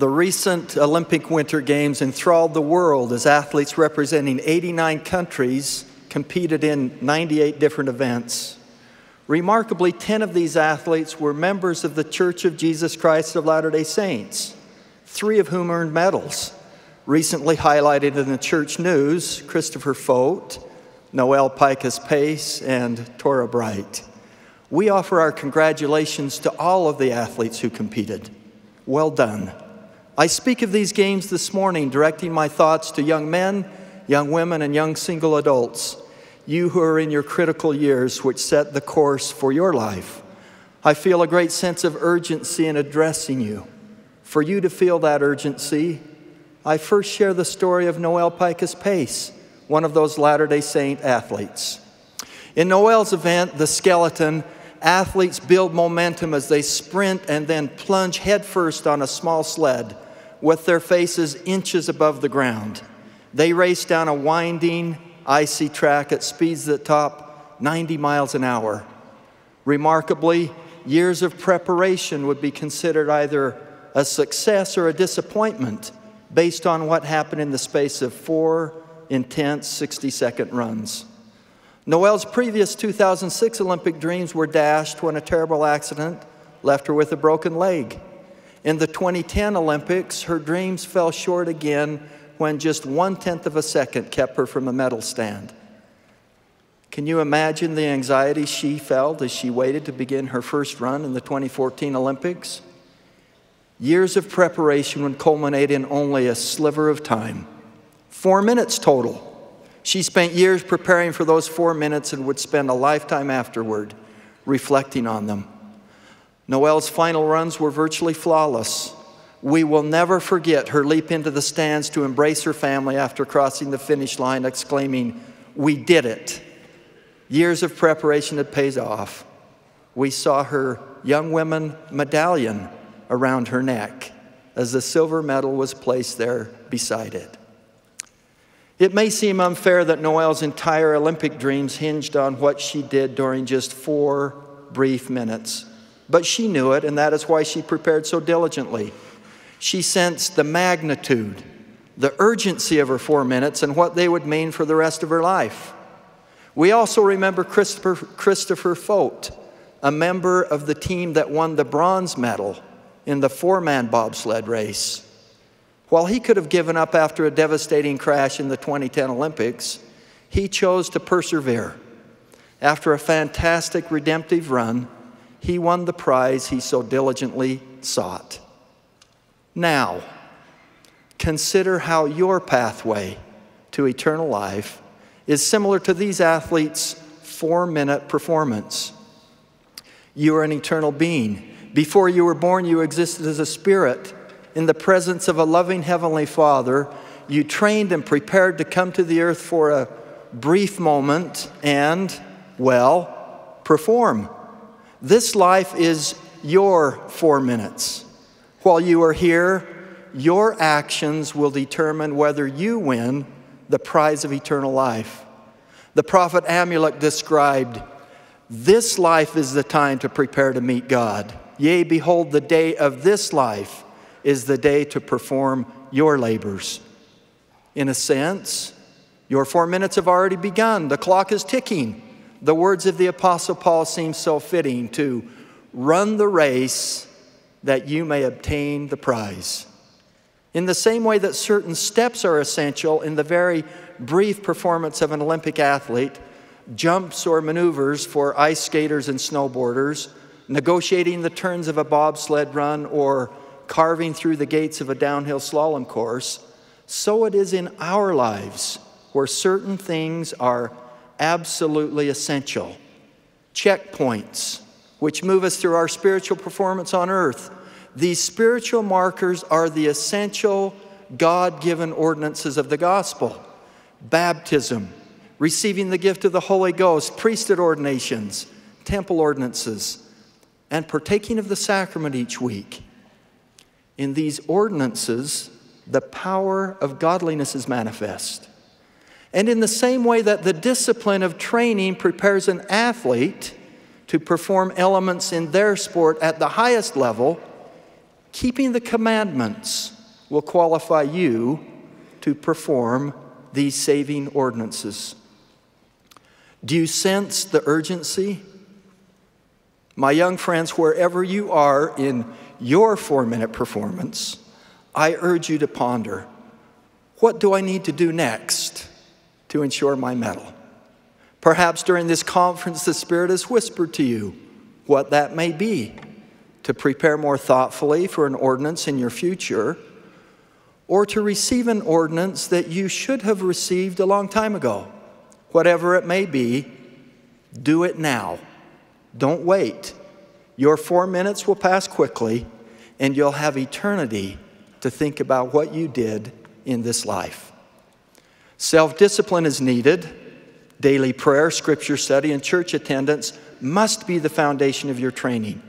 The recent Olympic Winter Games enthralled the world as athletes representing 89 countries competed in 98 different events. Remarkably, 10 of these athletes were members of the Church of Jesus Christ of Latter day Saints, three of whom earned medals. Recently highlighted in the church news Christopher Fogt, Noel Pikus Pace, and Torah Bright. We offer our congratulations to all of the athletes who competed. Well done. I speak of these games this morning, directing my thoughts to young men, young women, and young single adults, you who are in your critical years, which set the course for your life. I feel a great sense of urgency in addressing you. For you to feel that urgency, I first share the story of Noelle Pikus-Pace, one of those Latter day Saint athletes. In Noelle's event, the skeleton, athletes build momentum as they sprint and then plunge headfirst on a small sled with their faces inches above the ground. They race down a winding, icy track at speeds that top 90 miles an hour. Remarkably, years of preparation would be considered either a success or a disappointment based on what happened in the space of four intense 60 second runs. Noelle's previous 2006 Olympic dreams were dashed when a terrible accident left her with a broken leg. In the 2010 Olympics, her dreams fell short again when just one tenth of a second kept her from a medal stand. Can you imagine the anxiety she felt as she waited to begin her first run in the 2014 Olympics? Years of preparation would culminate in only a sliver of time. Four minutes total. She spent years preparing for those four minutes and would spend a lifetime afterward reflecting on them. Noelle's final runs were virtually flawless. We will never forget her leap into the stands to embrace her family after crossing the finish line, exclaiming, We did it. Years of preparation had paid off. We saw her young women medallion around her neck as the silver medal was placed there beside it. It may seem unfair that Noelle's entire Olympic dreams hinged on what she did during just four brief minutes. But she knew it, and that is why she prepared so diligently. She sensed the magnitude, the urgency of her four minutes, and what they would mean for the rest of her life. We also remember Christopher, Christopher Fogt, a member of the team that won the bronze medal in the four man bobsled race. While he could have given up after a devastating crash in the 2010 Olympics, he chose to persevere. After a fantastic redemptive run, he won the prize he so diligently sought. Now, consider how your pathway to eternal life is similar to these athletes' four minute performance. You are an eternal being. Before you were born, you existed as a spirit in the presence of a loving Heavenly Father. You trained and prepared to come to the earth for a brief moment and, well, perform. This life is your four minutes. While you are here, your actions will determine whether you win the prize of eternal life. The prophet Amulek described this life is the time to prepare to meet God. Yea, behold, the day of this life is the day to perform your labors. In a sense, your four minutes have already begun. The clock is ticking. The words of the Apostle Paul seem so fitting to run the race that you may obtain the prize. In the same way that certain steps are essential in the very brief performance of an Olympic athlete, jumps or maneuvers for ice skaters and snowboarders, negotiating the turns of a bobsled run, or carving through the gates of a downhill slalom course, so it is in our lives where certain things are absolutely essential. Checkpoints, which move us through our spiritual performance on earth these spiritual markers are the essential God given ordinances of the gospel baptism, receiving the gift of the Holy Ghost, priesthood ordinations, temple ordinances, and partaking of the sacrament each week. In these ordinances, the power of godliness is manifest. And in the same way that the discipline of training prepares an athlete to perform elements in their sport at the highest level, Keeping the commandments will qualify you to perform these saving ordinances. Do you sense the urgency? My young friends, wherever you are in your four minute performance, I urge you to ponder what do I need to do next to ensure my medal? Perhaps during this conference, the Spirit has whispered to you what that may be to prepare more thoughtfully for an ordinance in your future, or to receive an ordinance that you should have received a long time ago. Whatever it may be, do it now. Don't wait. Your four minutes will pass quickly, and you'll have eternity to think about what you did in this life. Self discipline is needed. Daily prayer, scripture study, and church attendance must be the foundation of your training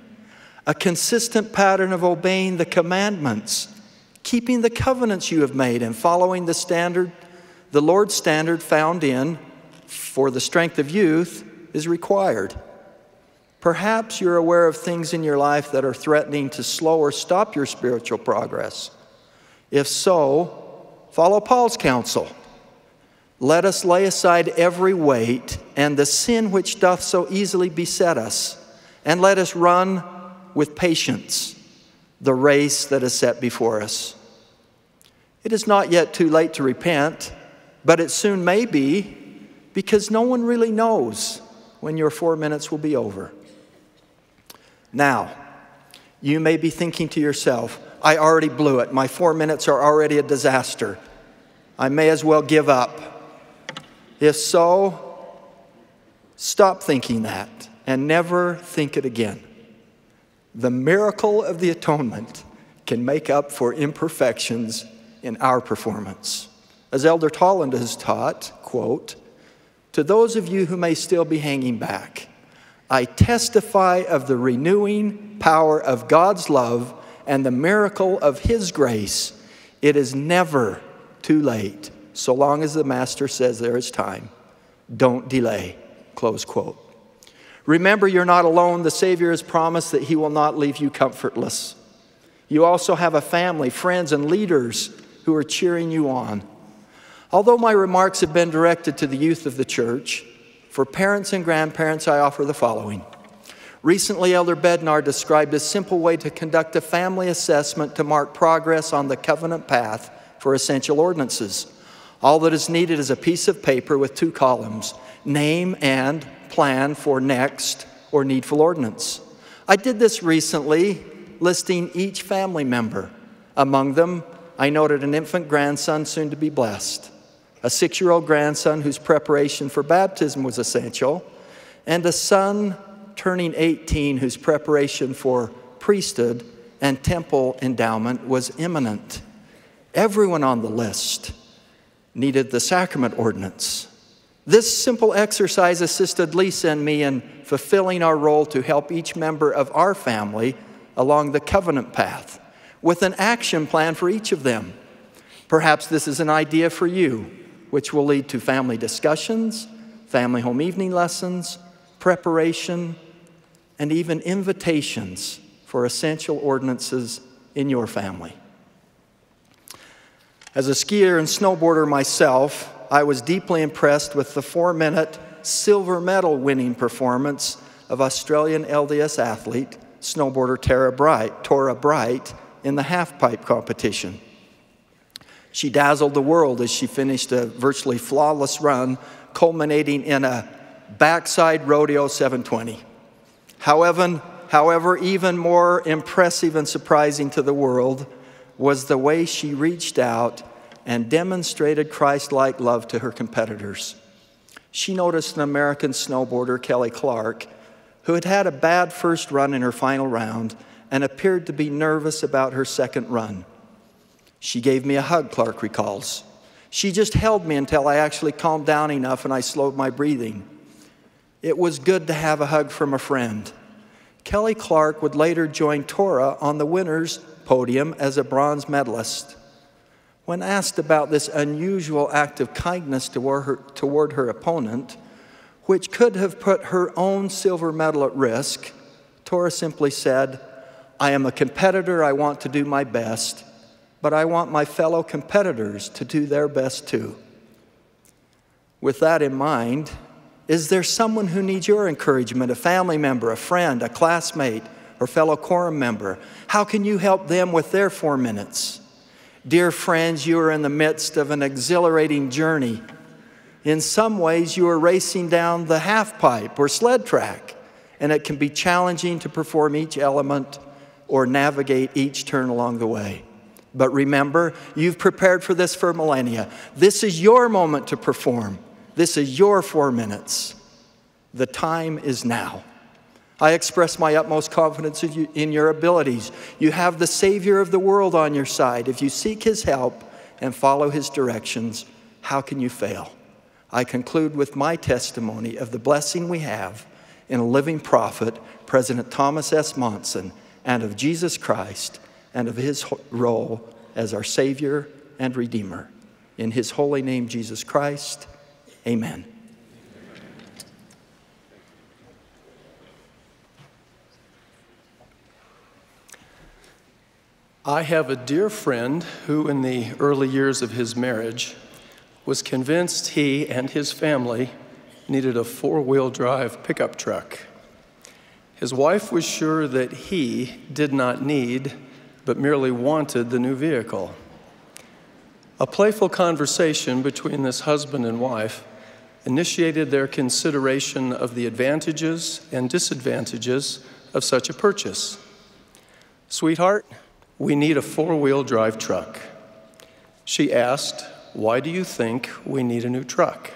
a consistent pattern of obeying the commandments, keeping the covenants you have made, and following the standard, the Lord's standard found in For the Strength of Youth is required. Perhaps you're aware of things in your life that are threatening to slow or stop your spiritual progress. If so, follow Paul's counsel. Let us lay aside every weight and the sin which doth so easily beset us, and let us run with patience the race that is set before us. It is not yet too late to repent, but it soon may be because no one really knows when your four minutes will be over. Now, you may be thinking to yourself, I already blew it. My four minutes are already a disaster. I may as well give up. If so, stop thinking that and never think it again. The miracle of the atonement can make up for imperfections in our performance. As Elder Holland has taught, quote, to those of you who may still be hanging back, I testify of the renewing power of God's love and the miracle of His grace. It is never too late, so long as the Master says there is time. Don't delay. Close quote. Remember, you're not alone. The Savior has promised that He will not leave you comfortless. You also have a family, friends, and leaders who are cheering you on. Although my remarks have been directed to the youth of the church, for parents and grandparents, I offer the following. Recently, Elder Bednar described a simple way to conduct a family assessment to mark progress on the covenant path for essential ordinances. All that is needed is a piece of paper with two columns name and plan for next or needful ordinance. I did this recently, listing each family member. Among them, I noted an infant grandson soon to be blessed, a six year old grandson whose preparation for baptism was essential, and a son turning 18 whose preparation for priesthood and temple endowment was imminent. Everyone on the list needed the sacrament ordinance. This simple exercise assisted Lisa and me in fulfilling our role to help each member of our family along the covenant path with an action plan for each of them. Perhaps this is an idea for you, which will lead to family discussions, family home evening lessons, preparation, and even invitations for essential ordinances in your family. As a skier and snowboarder myself, I was deeply impressed with the four minute silver medal winning performance of Australian LDS athlete, snowboarder Tara Bright, Torah Bright in the halfpipe competition. She dazzled the world as she finished a virtually flawless run, culminating in a backside rodeo 720. However, however, even more impressive and surprising to the world was the way she reached out and demonstrated Christ like love to her competitors. She noticed an American snowboarder, Kelly Clark, who had had a bad first run in her final round and appeared to be nervous about her second run. She gave me a hug, Clark recalls. She just held me until I actually calmed down enough and I slowed my breathing. It was good to have a hug from a friend. Kelly Clark would later join Torah on the winner's podium as a bronze medalist. When asked about this unusual act of kindness toward her, toward her opponent, which could have put her own silver medal at risk, Torah simply said, I am a competitor, I want to do my best, but I want my fellow competitors to do their best too. With that in mind, is there someone who needs your encouragement, a family member, a friend, a classmate, or fellow quorum member? How can you help them with their four minutes? Dear friends, you are in the midst of an exhilarating journey. In some ways, you are racing down the half pipe or sled track, and it can be challenging to perform each element or navigate each turn along the way. But remember, you've prepared for this for millennia. This is your moment to perform. This is your four minutes. The time is now. I express my utmost confidence in your abilities. You have the Savior of the world on your side. If you seek His help and follow His directions, how can you fail? I conclude with my testimony of the blessing we have in a living prophet, President Thomas S. Monson, and of Jesus Christ and of His role as our Savior and Redeemer. In His holy name, Jesus Christ. Amen. I have a dear friend who, in the early years of his marriage, was convinced he and his family needed a four wheel drive pickup truck. His wife was sure that he did not need, but merely wanted the new vehicle. A playful conversation between this husband and wife initiated their consideration of the advantages and disadvantages of such a purchase. Sweetheart, we need a four wheel drive truck. She asked, Why do you think we need a new truck?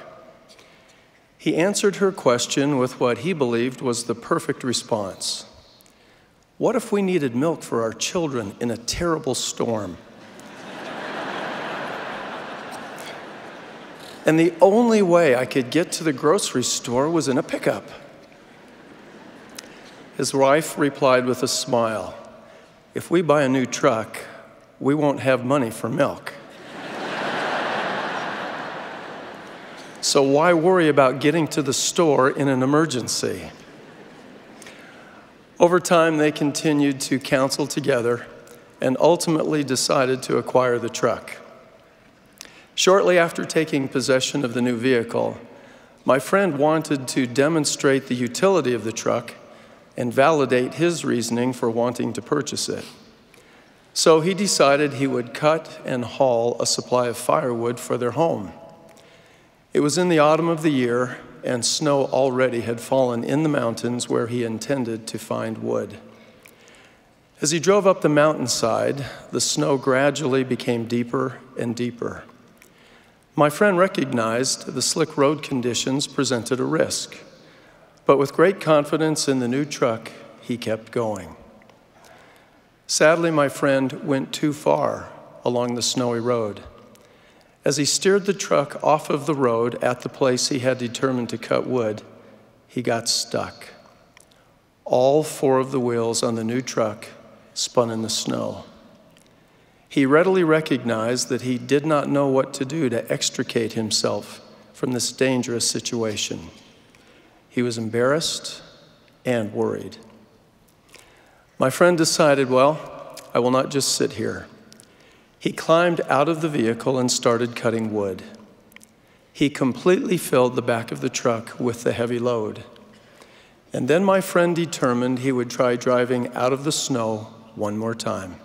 He answered her question with what he believed was the perfect response What if we needed milk for our children in a terrible storm? And the only way I could get to the grocery store was in a pickup. His wife replied with a smile If we buy a new truck, we won't have money for milk. so why worry about getting to the store in an emergency? Over time, they continued to counsel together and ultimately decided to acquire the truck. Shortly after taking possession of the new vehicle, my friend wanted to demonstrate the utility of the truck and validate his reasoning for wanting to purchase it. So he decided he would cut and haul a supply of firewood for their home. It was in the autumn of the year, and snow already had fallen in the mountains where he intended to find wood. As he drove up the mountainside, the snow gradually became deeper and deeper. My friend recognized the slick road conditions presented a risk, but with great confidence in the new truck, he kept going. Sadly, my friend went too far along the snowy road. As he steered the truck off of the road at the place he had determined to cut wood, he got stuck. All four of the wheels on the new truck spun in the snow. He readily recognized that he did not know what to do to extricate himself from this dangerous situation. He was embarrassed and worried. My friend decided, well, I will not just sit here. He climbed out of the vehicle and started cutting wood. He completely filled the back of the truck with the heavy load. And then my friend determined he would try driving out of the snow one more time.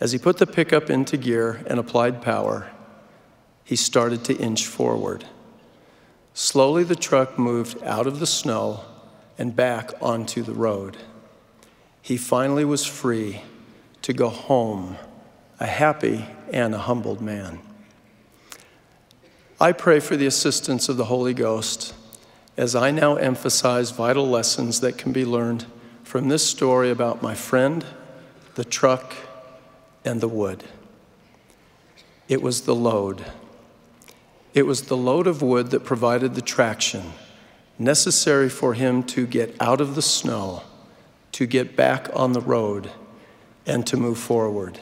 As he put the pickup into gear and applied power, he started to inch forward. Slowly, the truck moved out of the snow and back onto the road he finally was free to go home, a happy and a humbled man. I pray for the assistance of the Holy Ghost as I now emphasize vital lessons that can be learned from this story about my friend, the truck, and the wood. It was the load. It was the load of wood that provided the traction necessary for him to get out of the snow to get back on the road and to move forward.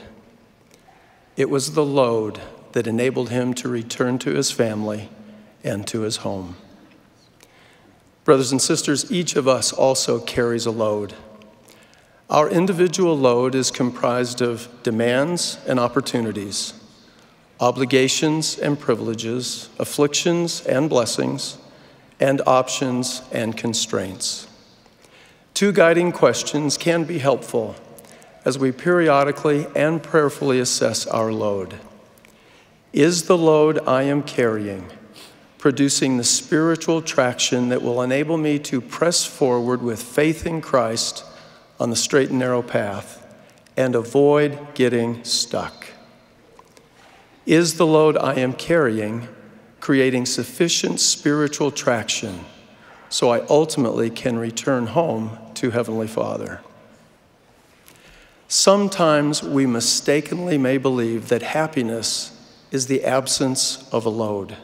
It was the load that enabled him to return to his family and to his home. Brothers and sisters, each of us also carries a load. Our individual load is comprised of demands and opportunities, obligations and privileges, afflictions and blessings, and options and constraints. Two guiding questions can be helpful as we periodically and prayerfully assess our load. Is the load I am carrying producing the spiritual traction that will enable me to press forward with faith in Christ on the straight and narrow path and avoid getting stuck? Is the load I am carrying creating sufficient spiritual traction so I ultimately can return home to Heavenly Father. Sometimes we mistakenly may believe that happiness is the absence of a load.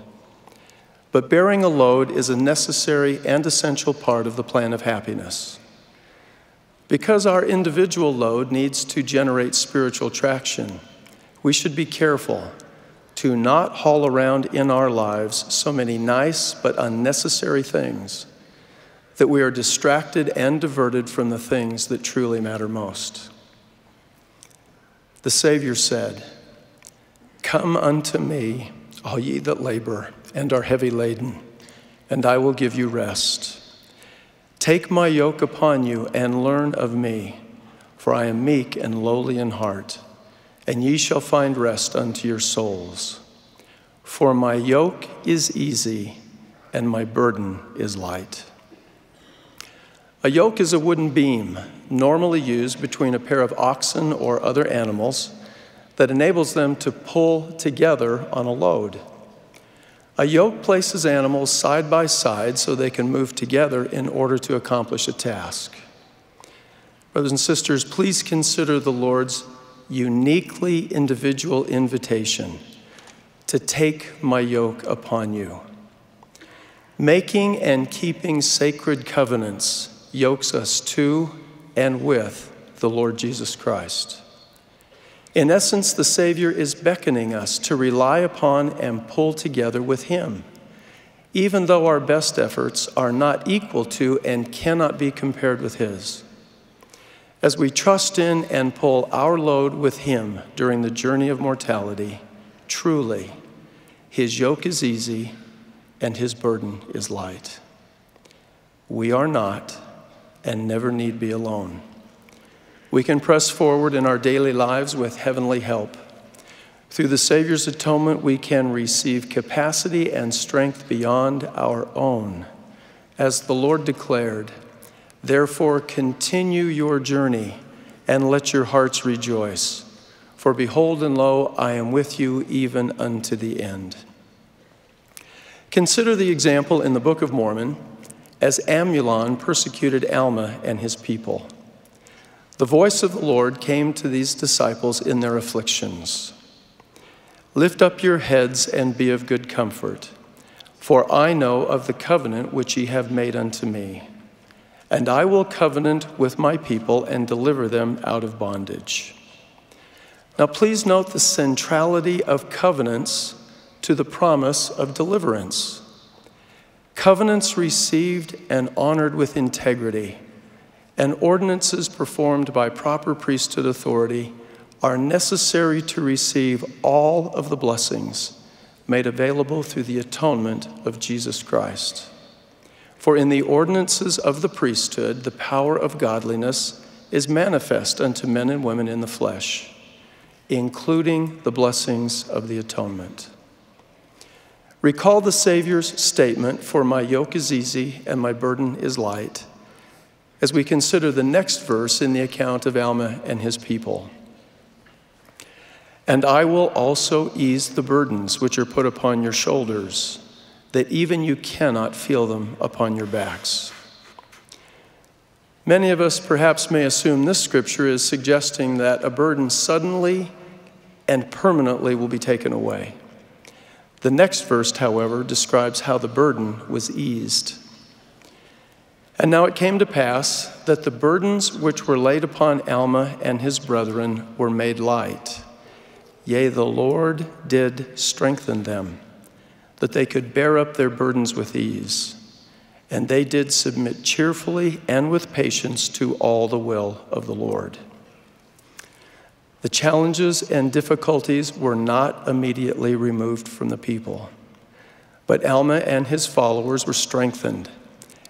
But bearing a load is a necessary and essential part of the plan of happiness. Because our individual load needs to generate spiritual traction, we should be careful to not haul around in our lives so many nice but unnecessary things that we are distracted and diverted from the things that truly matter most. The Savior said, Come unto me, all ye that labor and are heavy laden, and I will give you rest. Take my yoke upon you and learn of me, for I am meek and lowly in heart, and ye shall find rest unto your souls. For my yoke is easy and my burden is light. A yoke is a wooden beam normally used between a pair of oxen or other animals that enables them to pull together on a load. A yoke places animals side by side so they can move together in order to accomplish a task. Brothers and sisters, please consider the Lord's uniquely individual invitation to take my yoke upon you. Making and keeping sacred covenants yokes us to and with the Lord Jesus Christ. In essence, the Savior is beckoning us to rely upon and pull together with Him, even though our best efforts are not equal to and cannot be compared with His. As we trust in and pull our load with Him during the journey of mortality, Truly, his yoke is easy and his burden is light. We are not and never need be alone. We can press forward in our daily lives with heavenly help. Through the Savior's atonement, we can receive capacity and strength beyond our own. As the Lord declared, Therefore, continue your journey and let your hearts rejoice. For behold, and lo, I am with you even unto the end. Consider the example in the Book of Mormon as Amulon persecuted Alma and his people. The voice of the Lord came to these disciples in their afflictions Lift up your heads and be of good comfort, for I know of the covenant which ye have made unto me. And I will covenant with my people and deliver them out of bondage. Now, please note the centrality of covenants to the promise of deliverance. Covenants received and honored with integrity, and ordinances performed by proper priesthood authority are necessary to receive all of the blessings made available through the atonement of Jesus Christ. For in the ordinances of the priesthood, the power of godliness is manifest unto men and women in the flesh, including the blessings of the atonement. Recall the Savior's statement, For my yoke is easy and my burden is light, as we consider the next verse in the account of Alma and his people. And I will also ease the burdens which are put upon your shoulders, that even you cannot feel them upon your backs. Many of us perhaps may assume this scripture is suggesting that a burden suddenly and permanently will be taken away. The next verse, however, describes how the burden was eased. And now it came to pass that the burdens which were laid upon Alma and his brethren were made light. Yea, the Lord did strengthen them, that they could bear up their burdens with ease. And they did submit cheerfully and with patience to all the will of the Lord. The challenges and difficulties were not immediately removed from the people, but Alma and his followers were strengthened,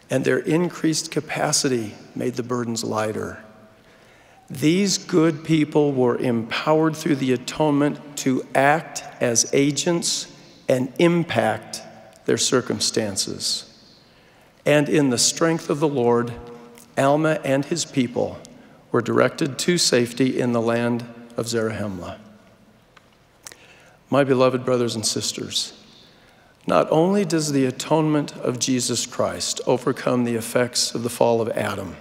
and their increased capacity made the burdens lighter. These good people were empowered through the atonement to act as agents and impact their circumstances. And in the strength of the Lord, Alma and his people were directed to safety in the land of Zarahemla. My beloved brothers and sisters, not only does the atonement of Jesus Christ overcome the effects of the fall of Adam,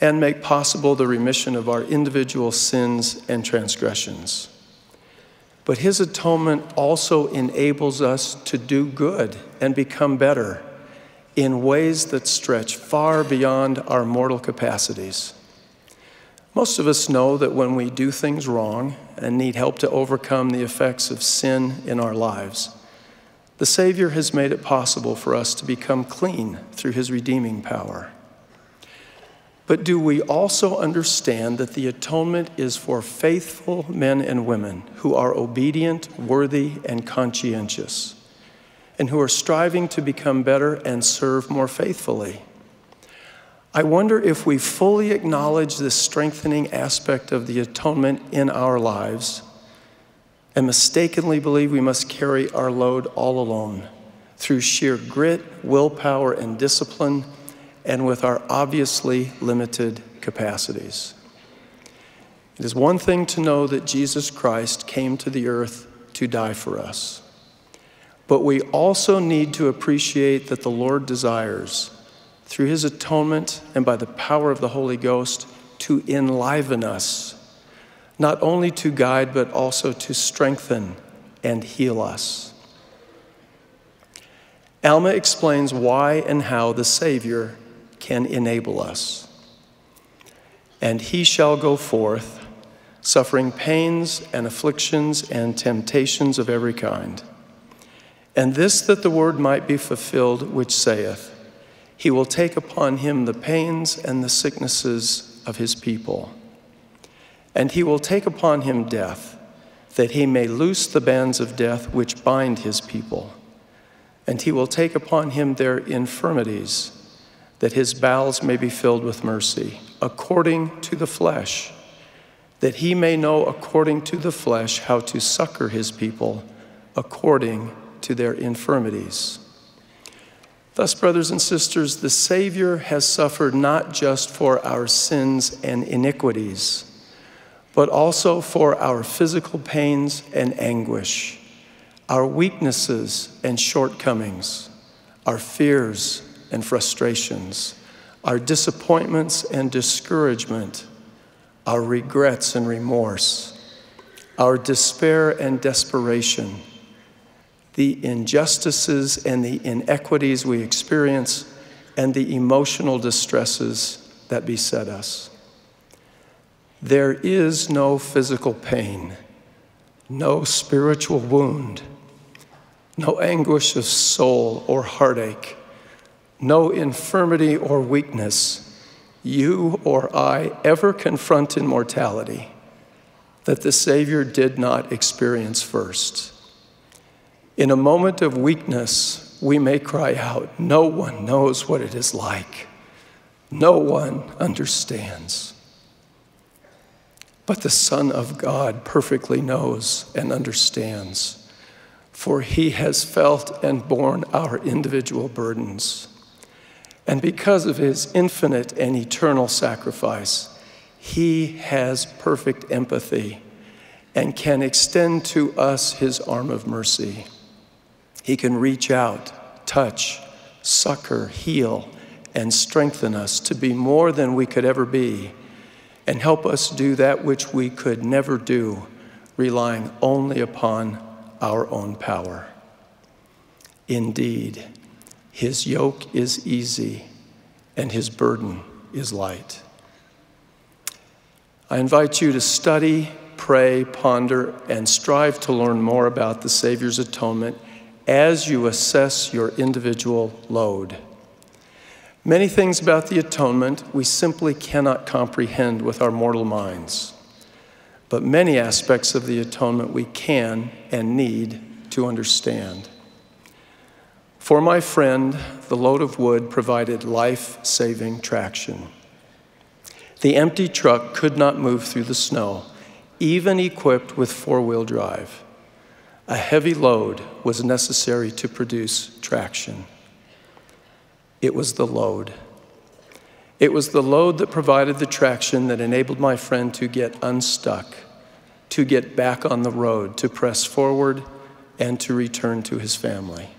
and make possible the remission of our individual sins and transgressions. But his atonement also enables us to do good and become better in ways that stretch far beyond our mortal capacities. Most of us know that when we do things wrong and need help to overcome the effects of sin in our lives, the Savior has made it possible for us to become clean through his redeeming power. But do we also understand that the atonement is for faithful men and women who are obedient, worthy, and conscientious, and who are striving to become better and serve more faithfully? I wonder if we fully acknowledge this strengthening aspect of the atonement in our lives and mistakenly believe we must carry our load all alone through sheer grit, willpower, and discipline and with our obviously limited capacities. It is one thing to know that Jesus Christ came to the earth to die for us, but we also need to appreciate that the Lord desires, through his atonement and by the power of the Holy Ghost, to enliven us, not only to guide, but also to strengthen and heal us. Alma explains why and how the Savior can enable us. And he shall go forth, suffering pains and afflictions and temptations of every kind. And this that the word might be fulfilled, which saith, He will take upon him the pains and the sicknesses of his people. And he will take upon him death that he may loose the bands of death which bind his people. And he will take upon him their infirmities, that his bowels may be filled with mercy, according to the flesh, that he may know according to the flesh how to succor his people according to their infirmities. Thus, brothers and sisters, the Savior has suffered not just for our sins and iniquities, but also for our physical pains and anguish, our weaknesses and shortcomings, our fears and frustrations, our disappointments and discouragement, our regrets and remorse, our despair and desperation the injustices and the inequities we experience, and the emotional distresses that beset us. There is no physical pain, no spiritual wound, no anguish of soul or heartache, no infirmity or weakness you or I ever confront in mortality that the Savior did not experience first. In a moment of weakness, we may cry out, No one knows what it is like. No one understands. But the Son of God perfectly knows and understands, for he has felt and borne our individual burdens. And because of his infinite and eternal sacrifice, he has perfect empathy and can extend to us his arm of mercy. He can reach out, touch, succor, heal, and strengthen us to be more than we could ever be, and help us do that which we could never do, relying only upon our own power. Indeed, his yoke is easy and his burden is light. I invite you to study, pray, ponder, and strive to learn more about the Savior's atonement as you assess your individual load. Many things about the atonement we simply cannot comprehend with our mortal minds, but many aspects of the atonement we can and need to understand. For my friend, the load of wood provided life saving traction. The empty truck could not move through the snow, even equipped with four wheel drive. A heavy load was necessary to produce traction. It was the load. It was the load that provided the traction that enabled my friend to get unstuck, to get back on the road, to press forward, and to return to his family.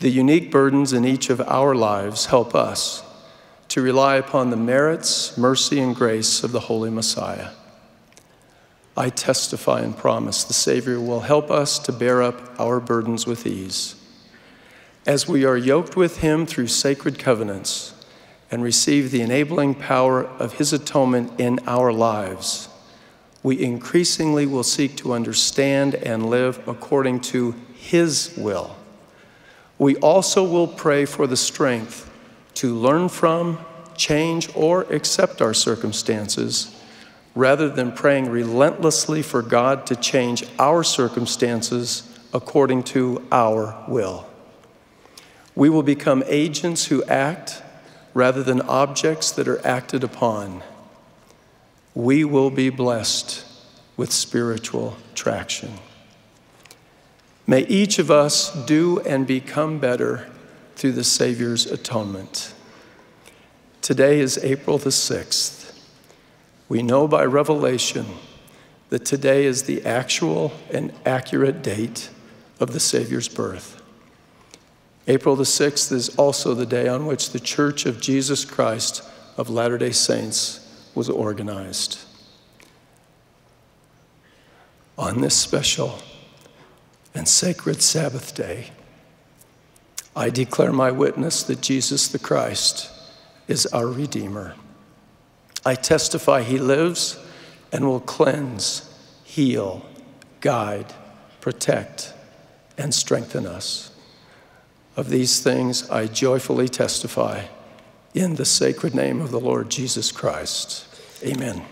The unique burdens in each of our lives help us to rely upon the merits, mercy, and grace of the Holy Messiah. I testify and promise the Savior will help us to bear up our burdens with ease. As we are yoked with Him through sacred covenants and receive the enabling power of His atonement in our lives, we increasingly will seek to understand and live according to His will. We also will pray for the strength to learn from, change, or accept our circumstances rather than praying relentlessly for God to change our circumstances according to our will. We will become agents who act rather than objects that are acted upon. We will be blessed with spiritual traction. May each of us do and become better through the Savior's atonement. Today is April the 6th. We know by revelation that today is the actual and accurate date of the Savior's birth. April the 6th is also the day on which the Church of Jesus Christ of Latter day Saints was organized. On this special and sacred Sabbath day, I declare my witness that Jesus the Christ is our Redeemer. I testify he lives and will cleanse, heal, guide, protect, and strengthen us. Of these things I joyfully testify in the sacred name of the Lord Jesus Christ. Amen.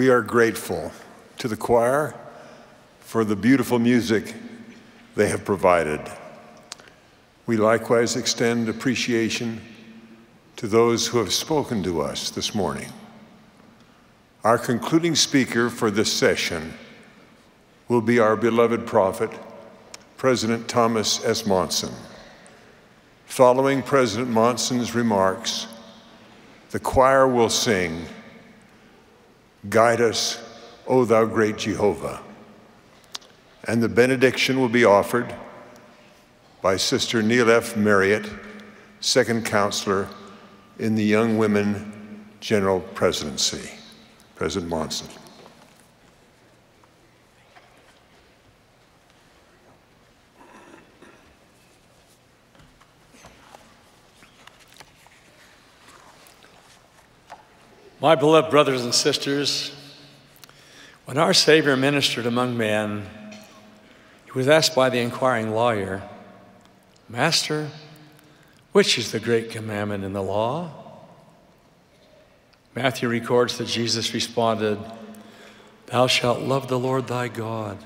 We are grateful to the choir for the beautiful music they have provided. We likewise extend appreciation to those who have spoken to us this morning. Our concluding speaker for this session will be our beloved prophet, President Thomas S. Monson. Following President Monson's remarks, the choir will sing, Guide us, O thou great Jehovah. And the benediction will be offered by Sister Neill F. Marriott, second counselor in the Young Women General Presidency. President Monson. My beloved brothers and sisters, when our Savior ministered among men, he was asked by the inquiring lawyer, Master, which is the great commandment in the law? Matthew records that Jesus responded, Thou shalt love the Lord thy God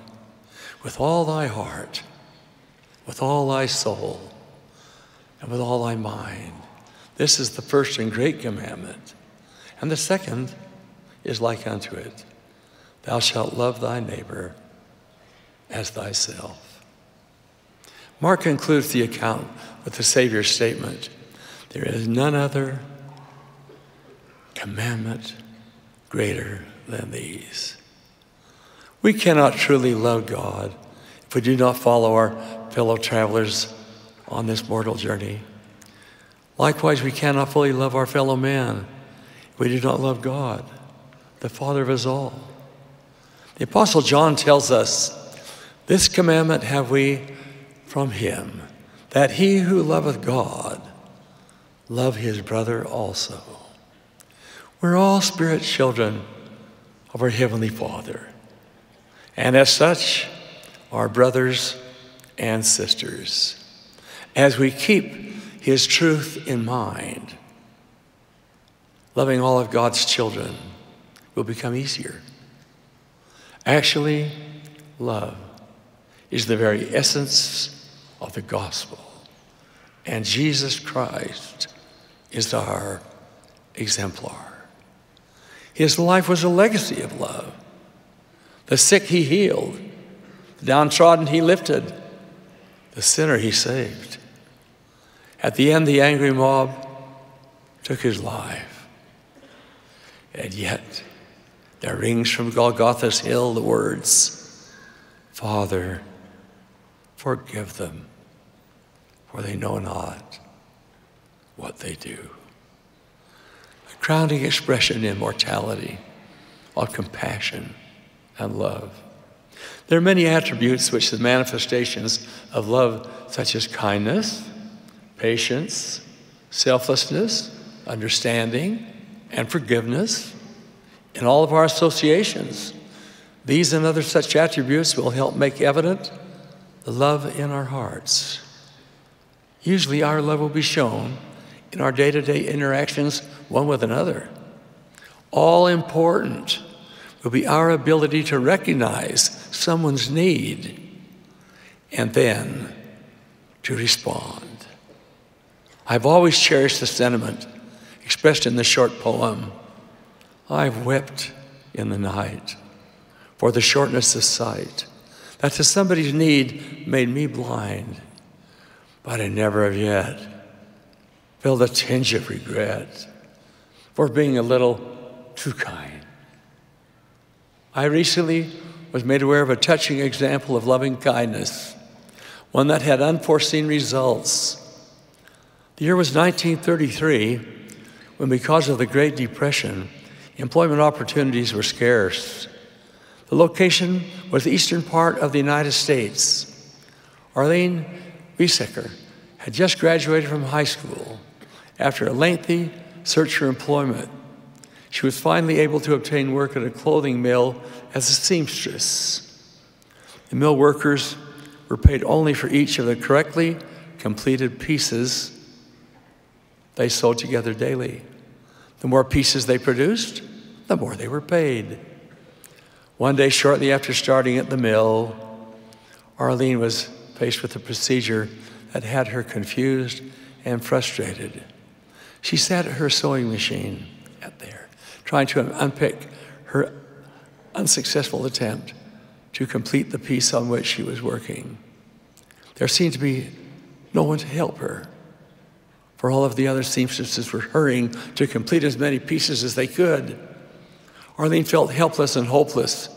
with all thy heart, with all thy soul, and with all thy mind. This is the first and great commandment. And the second is like unto it Thou shalt love thy neighbor as thyself. Mark concludes the account with the Savior's statement There is none other commandment greater than these. We cannot truly love God if we do not follow our fellow travelers on this mortal journey. Likewise, we cannot fully love our fellow man we do not love God, the Father of us all. The Apostle John tells us, This commandment have we from him, that he who loveth God love his brother also. We're all spirit children of our Heavenly Father. And as such, our brothers and sisters. As we keep His truth in mind, loving all of God's children will become easier. Actually, love is the very essence of the gospel. And Jesus Christ is our exemplar. His life was a legacy of love. The sick he healed, the downtrodden he lifted, the sinner he saved. At the end, the angry mob took his life. And yet, there rings from Golgotha's hill the words, Father, forgive them, for they know not what they do A crowning expression in mortality of compassion and love. There are many attributes which the manifestations of love, such as kindness, patience, selflessness, understanding, and forgiveness, in all of our associations. These and other such attributes will help make evident the love in our hearts. Usually, our love will be shown in our day to day interactions one with another. All important will be our ability to recognize someone's need and then to respond. I've always cherished the sentiment expressed in the short poem I've wept in the night for the shortness of sight, that to somebody's need made me blind, but I never have yet felt a tinge of regret for being a little too kind. I recently was made aware of a touching example of loving kindness, one that had unforeseen results. The year was 1933, when, because of the Great Depression, employment opportunities were scarce. The location was the eastern part of the United States. Arlene Biesecker had just graduated from high school after a lengthy search for employment, she was finally able to obtain work at a clothing mill as a seamstress. The mill workers were paid only for each of the correctly completed pieces they sewed together daily. The more pieces they produced, the more they were paid. One day, shortly after starting at the mill, Arlene was faced with a procedure that had her confused and frustrated. She sat at her sewing machine out there, trying to unpick her unsuccessful attempt to complete the piece on which she was working. There seemed to be no one to help her, for all of the other seamstresses were hurrying to complete as many pieces as they could. Arlene felt helpless and hopeless.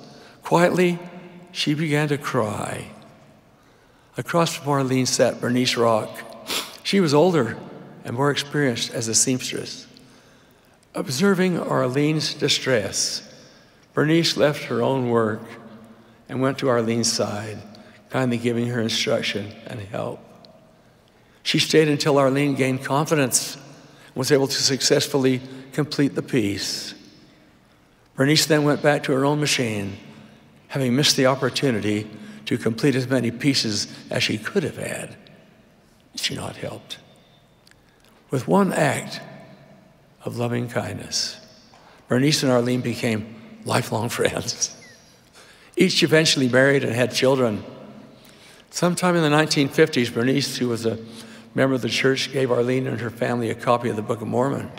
Quietly, she began to cry. Across from Arlene sat Bernice Rock. She was older and more experienced as a seamstress. Observing Arlene's distress, Bernice left her own work and went to Arlene's side, kindly giving her instruction and help. She stayed until Arlene gained confidence and was able to successfully complete the piece. Bernice then went back to her own machine, having missed the opportunity to complete as many pieces as she could have had she not helped. With one act of loving kindness, Bernice and Arlene became lifelong friends. Each eventually married and had children. Sometime in the 1950s, Bernice, who was a member of the church, gave Arlene and her family a copy of the Book of Mormon.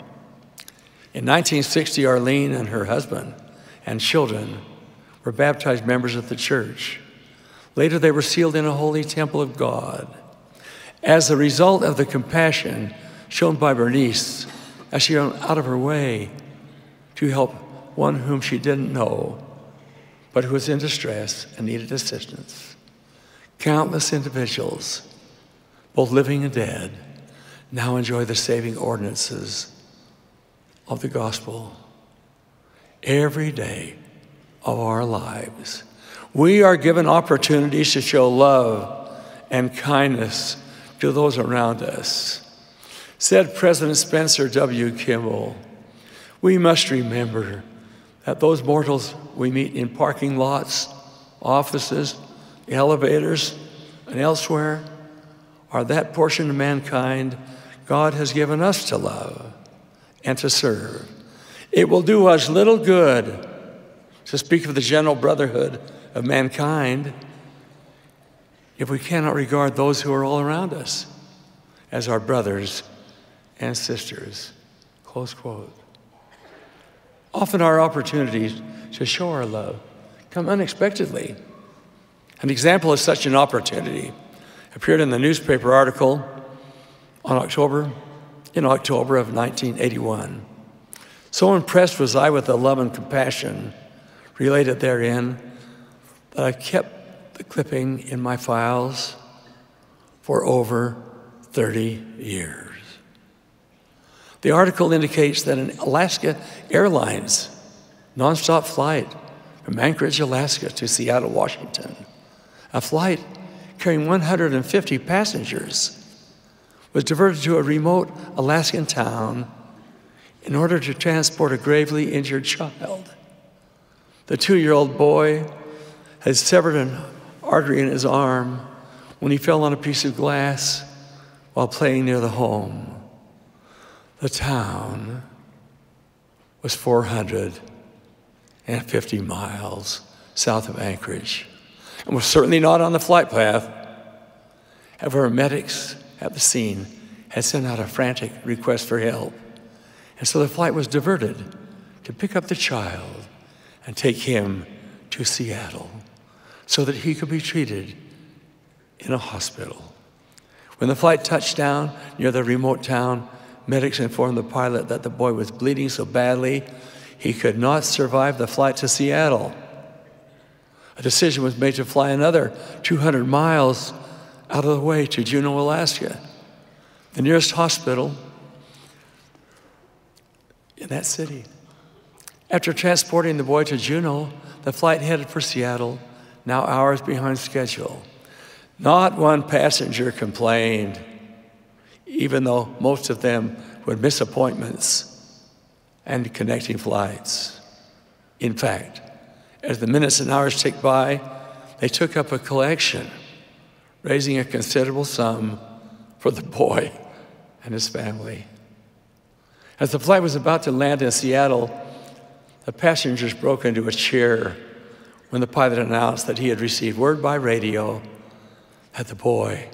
In 1960, Arlene and her husband and children were baptized members of the church. Later, they were sealed in a holy temple of God. As a result of the compassion shown by Bernice, as she went out of her way to help one whom she didn't know, but who was in distress and needed assistance, countless individuals, both living and dead, now enjoy the saving ordinances of the gospel every day of our lives. We are given opportunities to show love and kindness to those around us. Said President Spencer W. Kimball, we must remember that those mortals we meet in parking lots, offices, elevators, and elsewhere are that portion of mankind God has given us to love and to serve. It will do us little good to speak of the general brotherhood of mankind if we cannot regard those who are all around us as our brothers and sisters. Close quote. Often our opportunities to show our love come unexpectedly. An example of such an opportunity appeared in the newspaper article on October in October of 1981. So impressed was I with the love and compassion related therein that I kept the clipping in my files for over 30 years. The article indicates that an Alaska Airlines nonstop flight from Anchorage, Alaska to Seattle, Washington, a flight carrying 150 passengers, was diverted to a remote Alaskan town in order to transport a gravely injured child. The two year old boy had severed an artery in his arm when he fell on a piece of glass while playing near the home. The town was 450 miles south of Anchorage and was certainly not on the flight path. However, medics at the scene had sent out a frantic request for help. And so the flight was diverted to pick up the child and take him to Seattle so that he could be treated in a hospital. When the flight touched down near the remote town, medics informed the pilot that the boy was bleeding so badly he could not survive the flight to Seattle. A decision was made to fly another 200 miles out of the way to Juneau, Alaska. The nearest hospital in that city. After transporting the boy to Juneau, the flight headed for Seattle, now hours behind schedule. Not one passenger complained, even though most of them would miss appointments and connecting flights. In fact, as the minutes and hours ticked by, they took up a collection, raising a considerable sum for the boy and his family. As the flight was about to land in Seattle, the passengers broke into a cheer when the pilot announced that he had received word by radio that the boy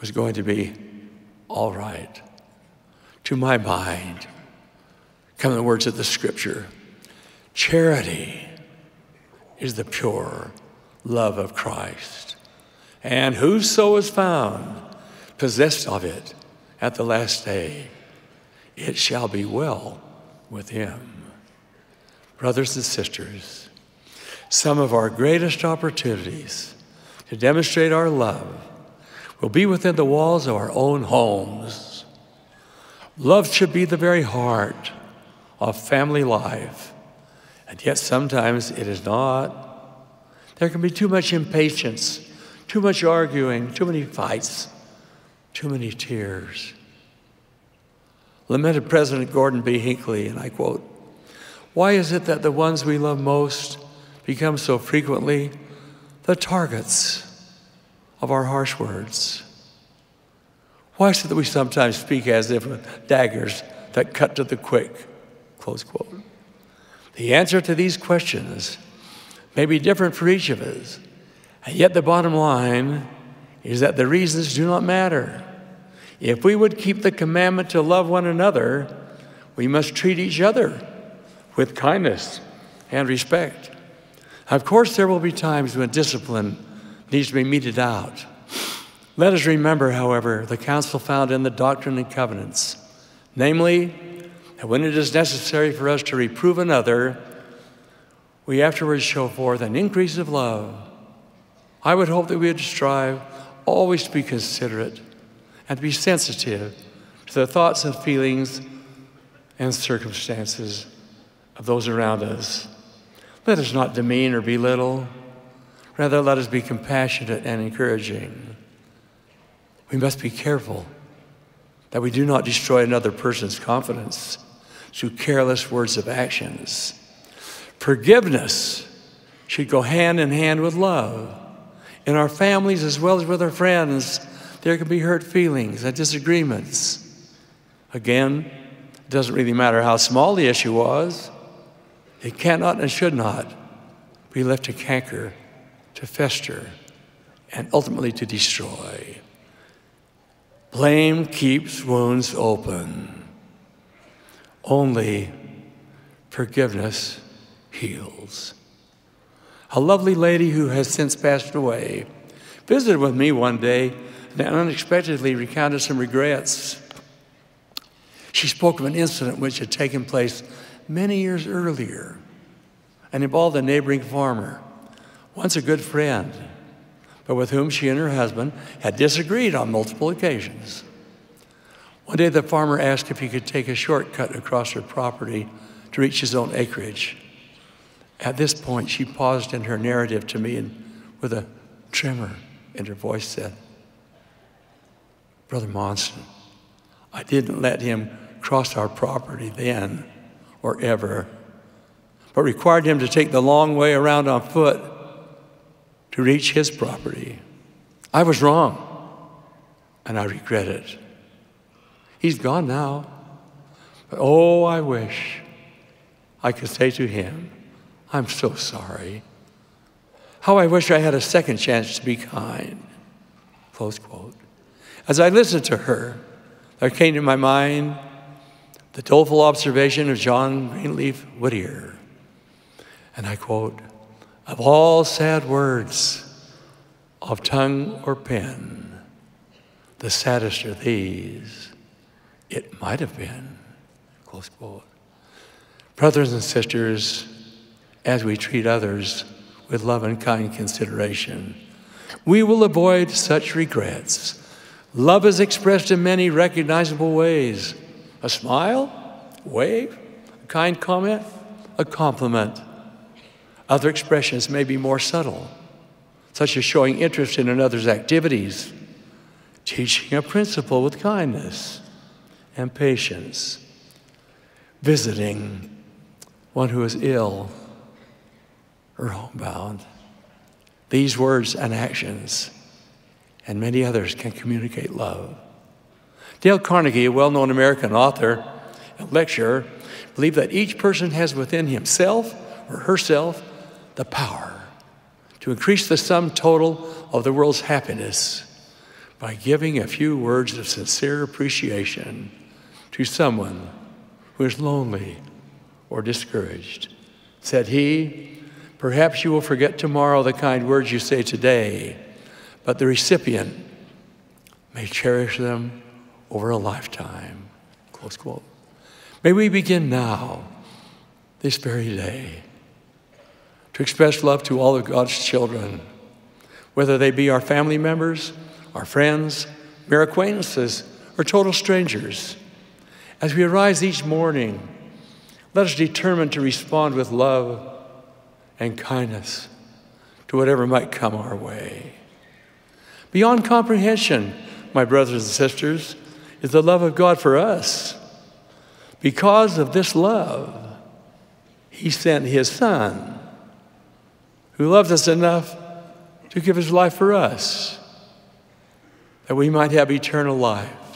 was going to be all right. To my mind come the words of the scripture Charity is the pure love of Christ. And whoso is found possessed of it at the last day, it shall be well with him. Brothers and sisters, some of our greatest opportunities to demonstrate our love will be within the walls of our own homes. Love should be the very heart of family life, and yet sometimes it is not. There can be too much impatience, too much arguing, too many fights, too many tears. Lamented President Gordon B. Hinckley, and I quote, Why is it that the ones we love most become so frequently the targets of our harsh words? Why is it that we sometimes speak as if with daggers that cut to the quick? Close quote. The answer to these questions may be different for each of us, and yet the bottom line is that the reasons do not matter. If we would keep the commandment to love one another, we must treat each other with kindness and respect. Of course, there will be times when discipline needs to be meted out. Let us remember, however, the counsel found in the Doctrine and Covenants, namely, that when it is necessary for us to reprove another, we afterwards show forth an increase of love. I would hope that we would strive always to be considerate and to be sensitive to the thoughts and feelings and circumstances of those around us. Let us not demean or belittle. Rather, let us be compassionate and encouraging. We must be careful that we do not destroy another person's confidence through careless words of actions. Forgiveness should go hand in hand with love. In our families as well as with our friends, there can be hurt feelings and disagreements. Again, it doesn't really matter how small the issue was, it cannot and should not be left to canker, to fester, and ultimately to destroy. Blame keeps wounds open. Only forgiveness heals. A lovely lady who has since passed away visited with me one day and unexpectedly recounted some regrets. She spoke of an incident which had taken place many years earlier and involved a neighboring farmer, once a good friend, but with whom she and her husband had disagreed on multiple occasions. One day, the farmer asked if he could take a shortcut across her property to reach his own acreage. At this point, she paused in her narrative to me and, with a tremor in her voice, said, Brother Monson, I didn't let him cross our property then or ever, but required him to take the long way around on foot to reach his property. I was wrong, and I regret it. He's gone now. But oh, I wish I could say to him, I'm so sorry. How I wish I had a second chance to be kind. Close quote. As I listened to her, there came to my mind the doleful observation of John Greenleaf Whittier. And I quote, Of all sad words of tongue or pen, the saddest are these. It might have been. Close quote. Brothers and sisters, as we treat others with love and kind consideration, we will avoid such regrets Love is expressed in many recognizable ways a smile, a wave, a kind comment, a compliment. Other expressions may be more subtle, such as showing interest in another's activities, teaching a principle with kindness and patience, visiting one who is ill or homebound. These words and actions and many others can communicate love. Dale Carnegie, a well known American author and lecturer, believed that each person has within himself or herself the power to increase the sum total of the world's happiness by giving a few words of sincere appreciation to someone who is lonely or discouraged. Said he, Perhaps you will forget tomorrow the kind words you say today, but the recipient may cherish them over a lifetime. Close quote. May we begin now, this very day, to express love to all of God's children, whether they be our family members, our friends, mere acquaintances, or total strangers. As we arise each morning, let us determine to respond with love and kindness to whatever might come our way. Beyond comprehension, my brothers and sisters, is the love of God for us. Because of this love, He sent His Son, who loved us enough to give His life for us, that we might have eternal life.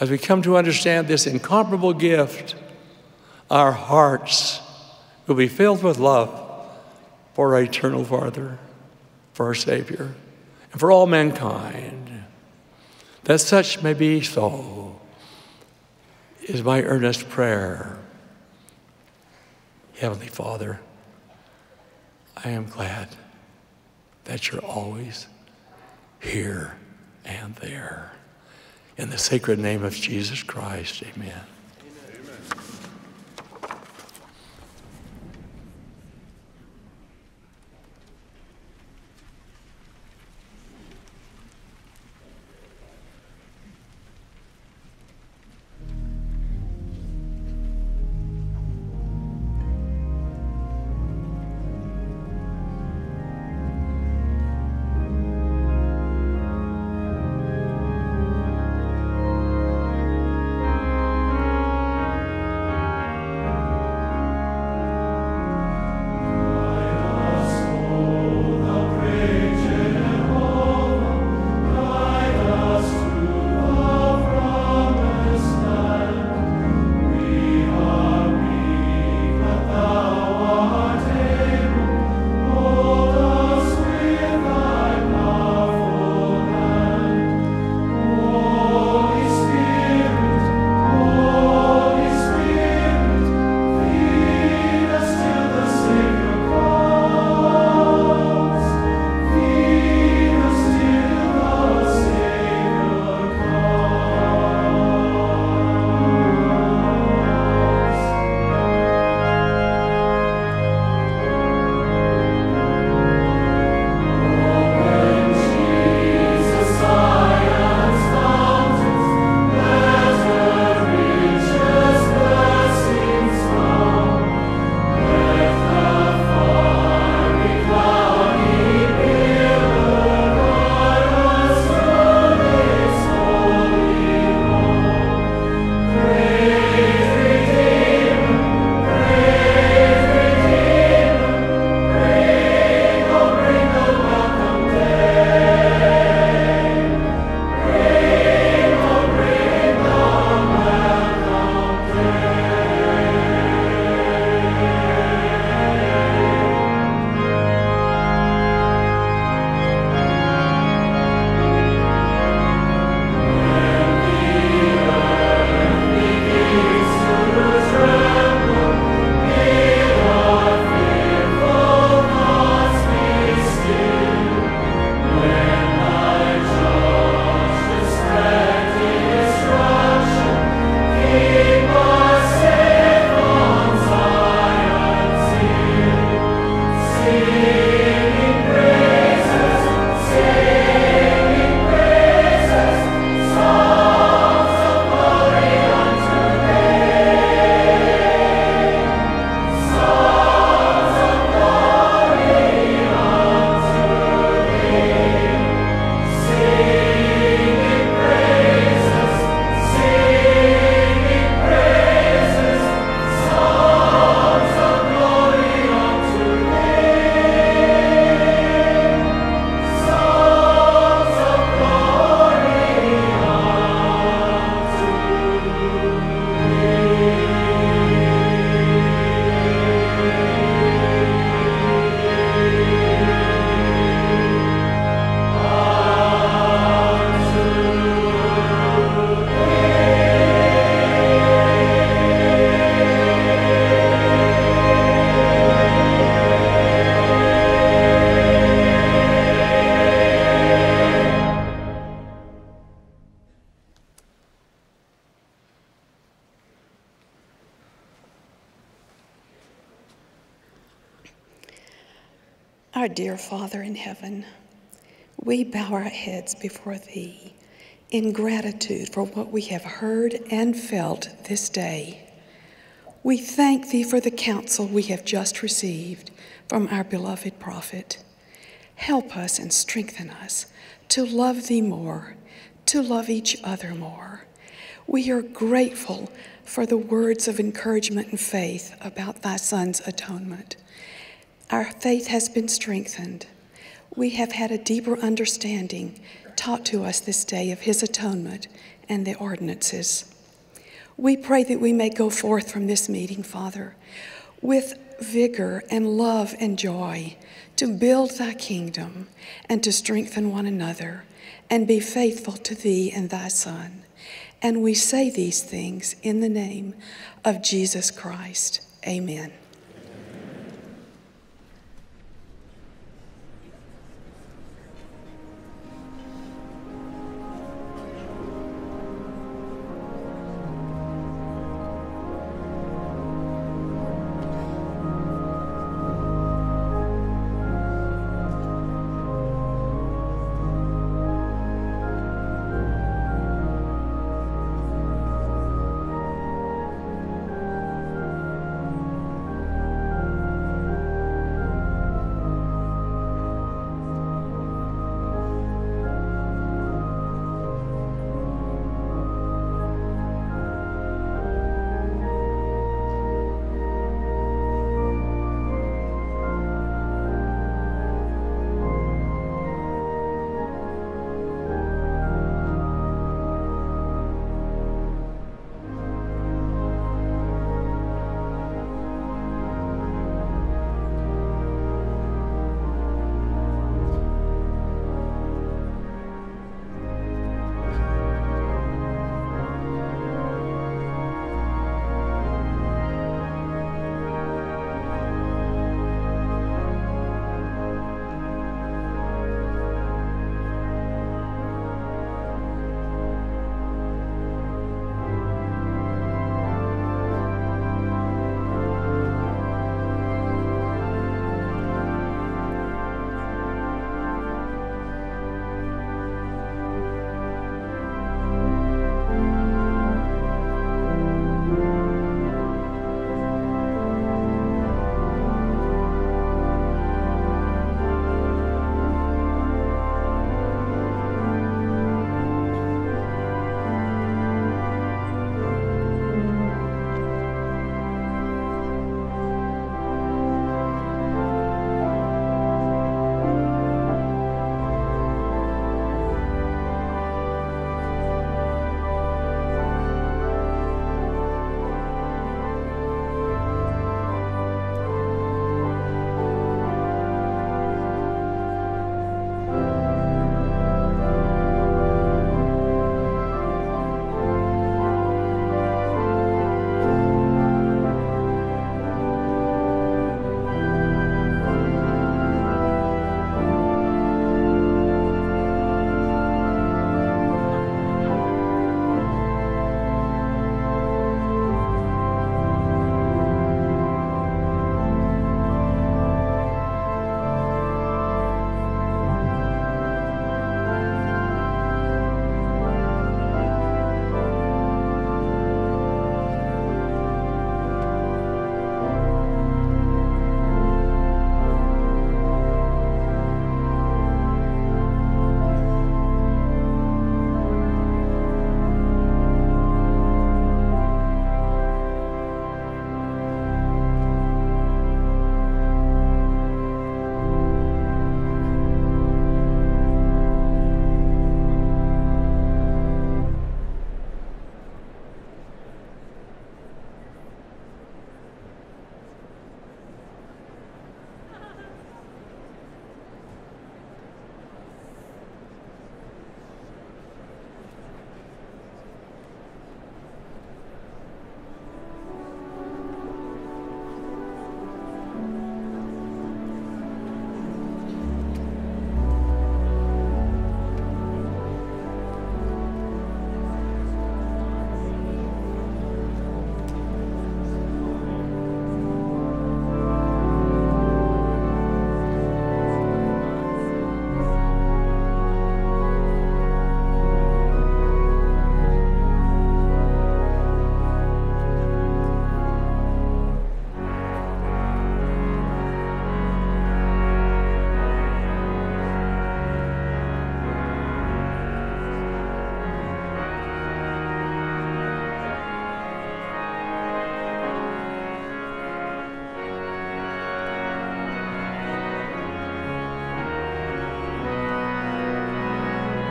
As we come to understand this incomparable gift, our hearts will be filled with love for our eternal Father, for our Savior, and for all mankind. That such may be so is my earnest prayer. Heavenly Father, I am glad that you're always here and there. In the sacred name of Jesus Christ, amen. Bow our heads before Thee in gratitude for what we have heard and felt this day. We thank Thee for the counsel we have just received from our beloved prophet. Help us and strengthen us to love Thee more, to love each other more. We are grateful for the words of encouragement and faith about Thy Son's atonement. Our faith has been strengthened. We have had a deeper understanding taught to us this day of His atonement and the ordinances. We pray that we may go forth from this meeting, Father, with vigor and love and joy to build thy kingdom and to strengthen one another and be faithful to thee and thy Son. And we say these things in the name of Jesus Christ. Amen.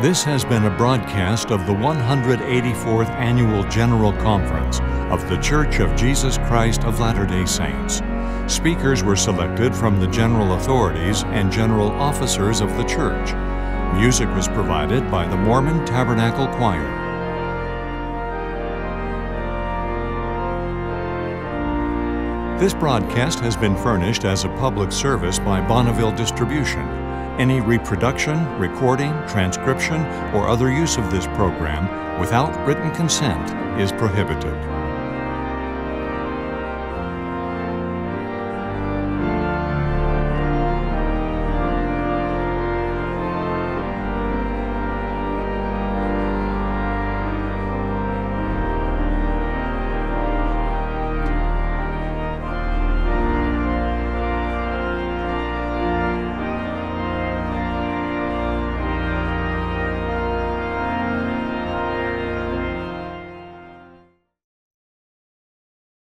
This has been a broadcast of the 184th Annual General Conference of The Church of Jesus Christ of Latter day Saints. Speakers were selected from the general authorities and general officers of the church. Music was provided by the Mormon Tabernacle Choir. This broadcast has been furnished as a public service by Bonneville Distribution. Any reproduction, recording, transcription, or other use of this program without written consent is prohibited.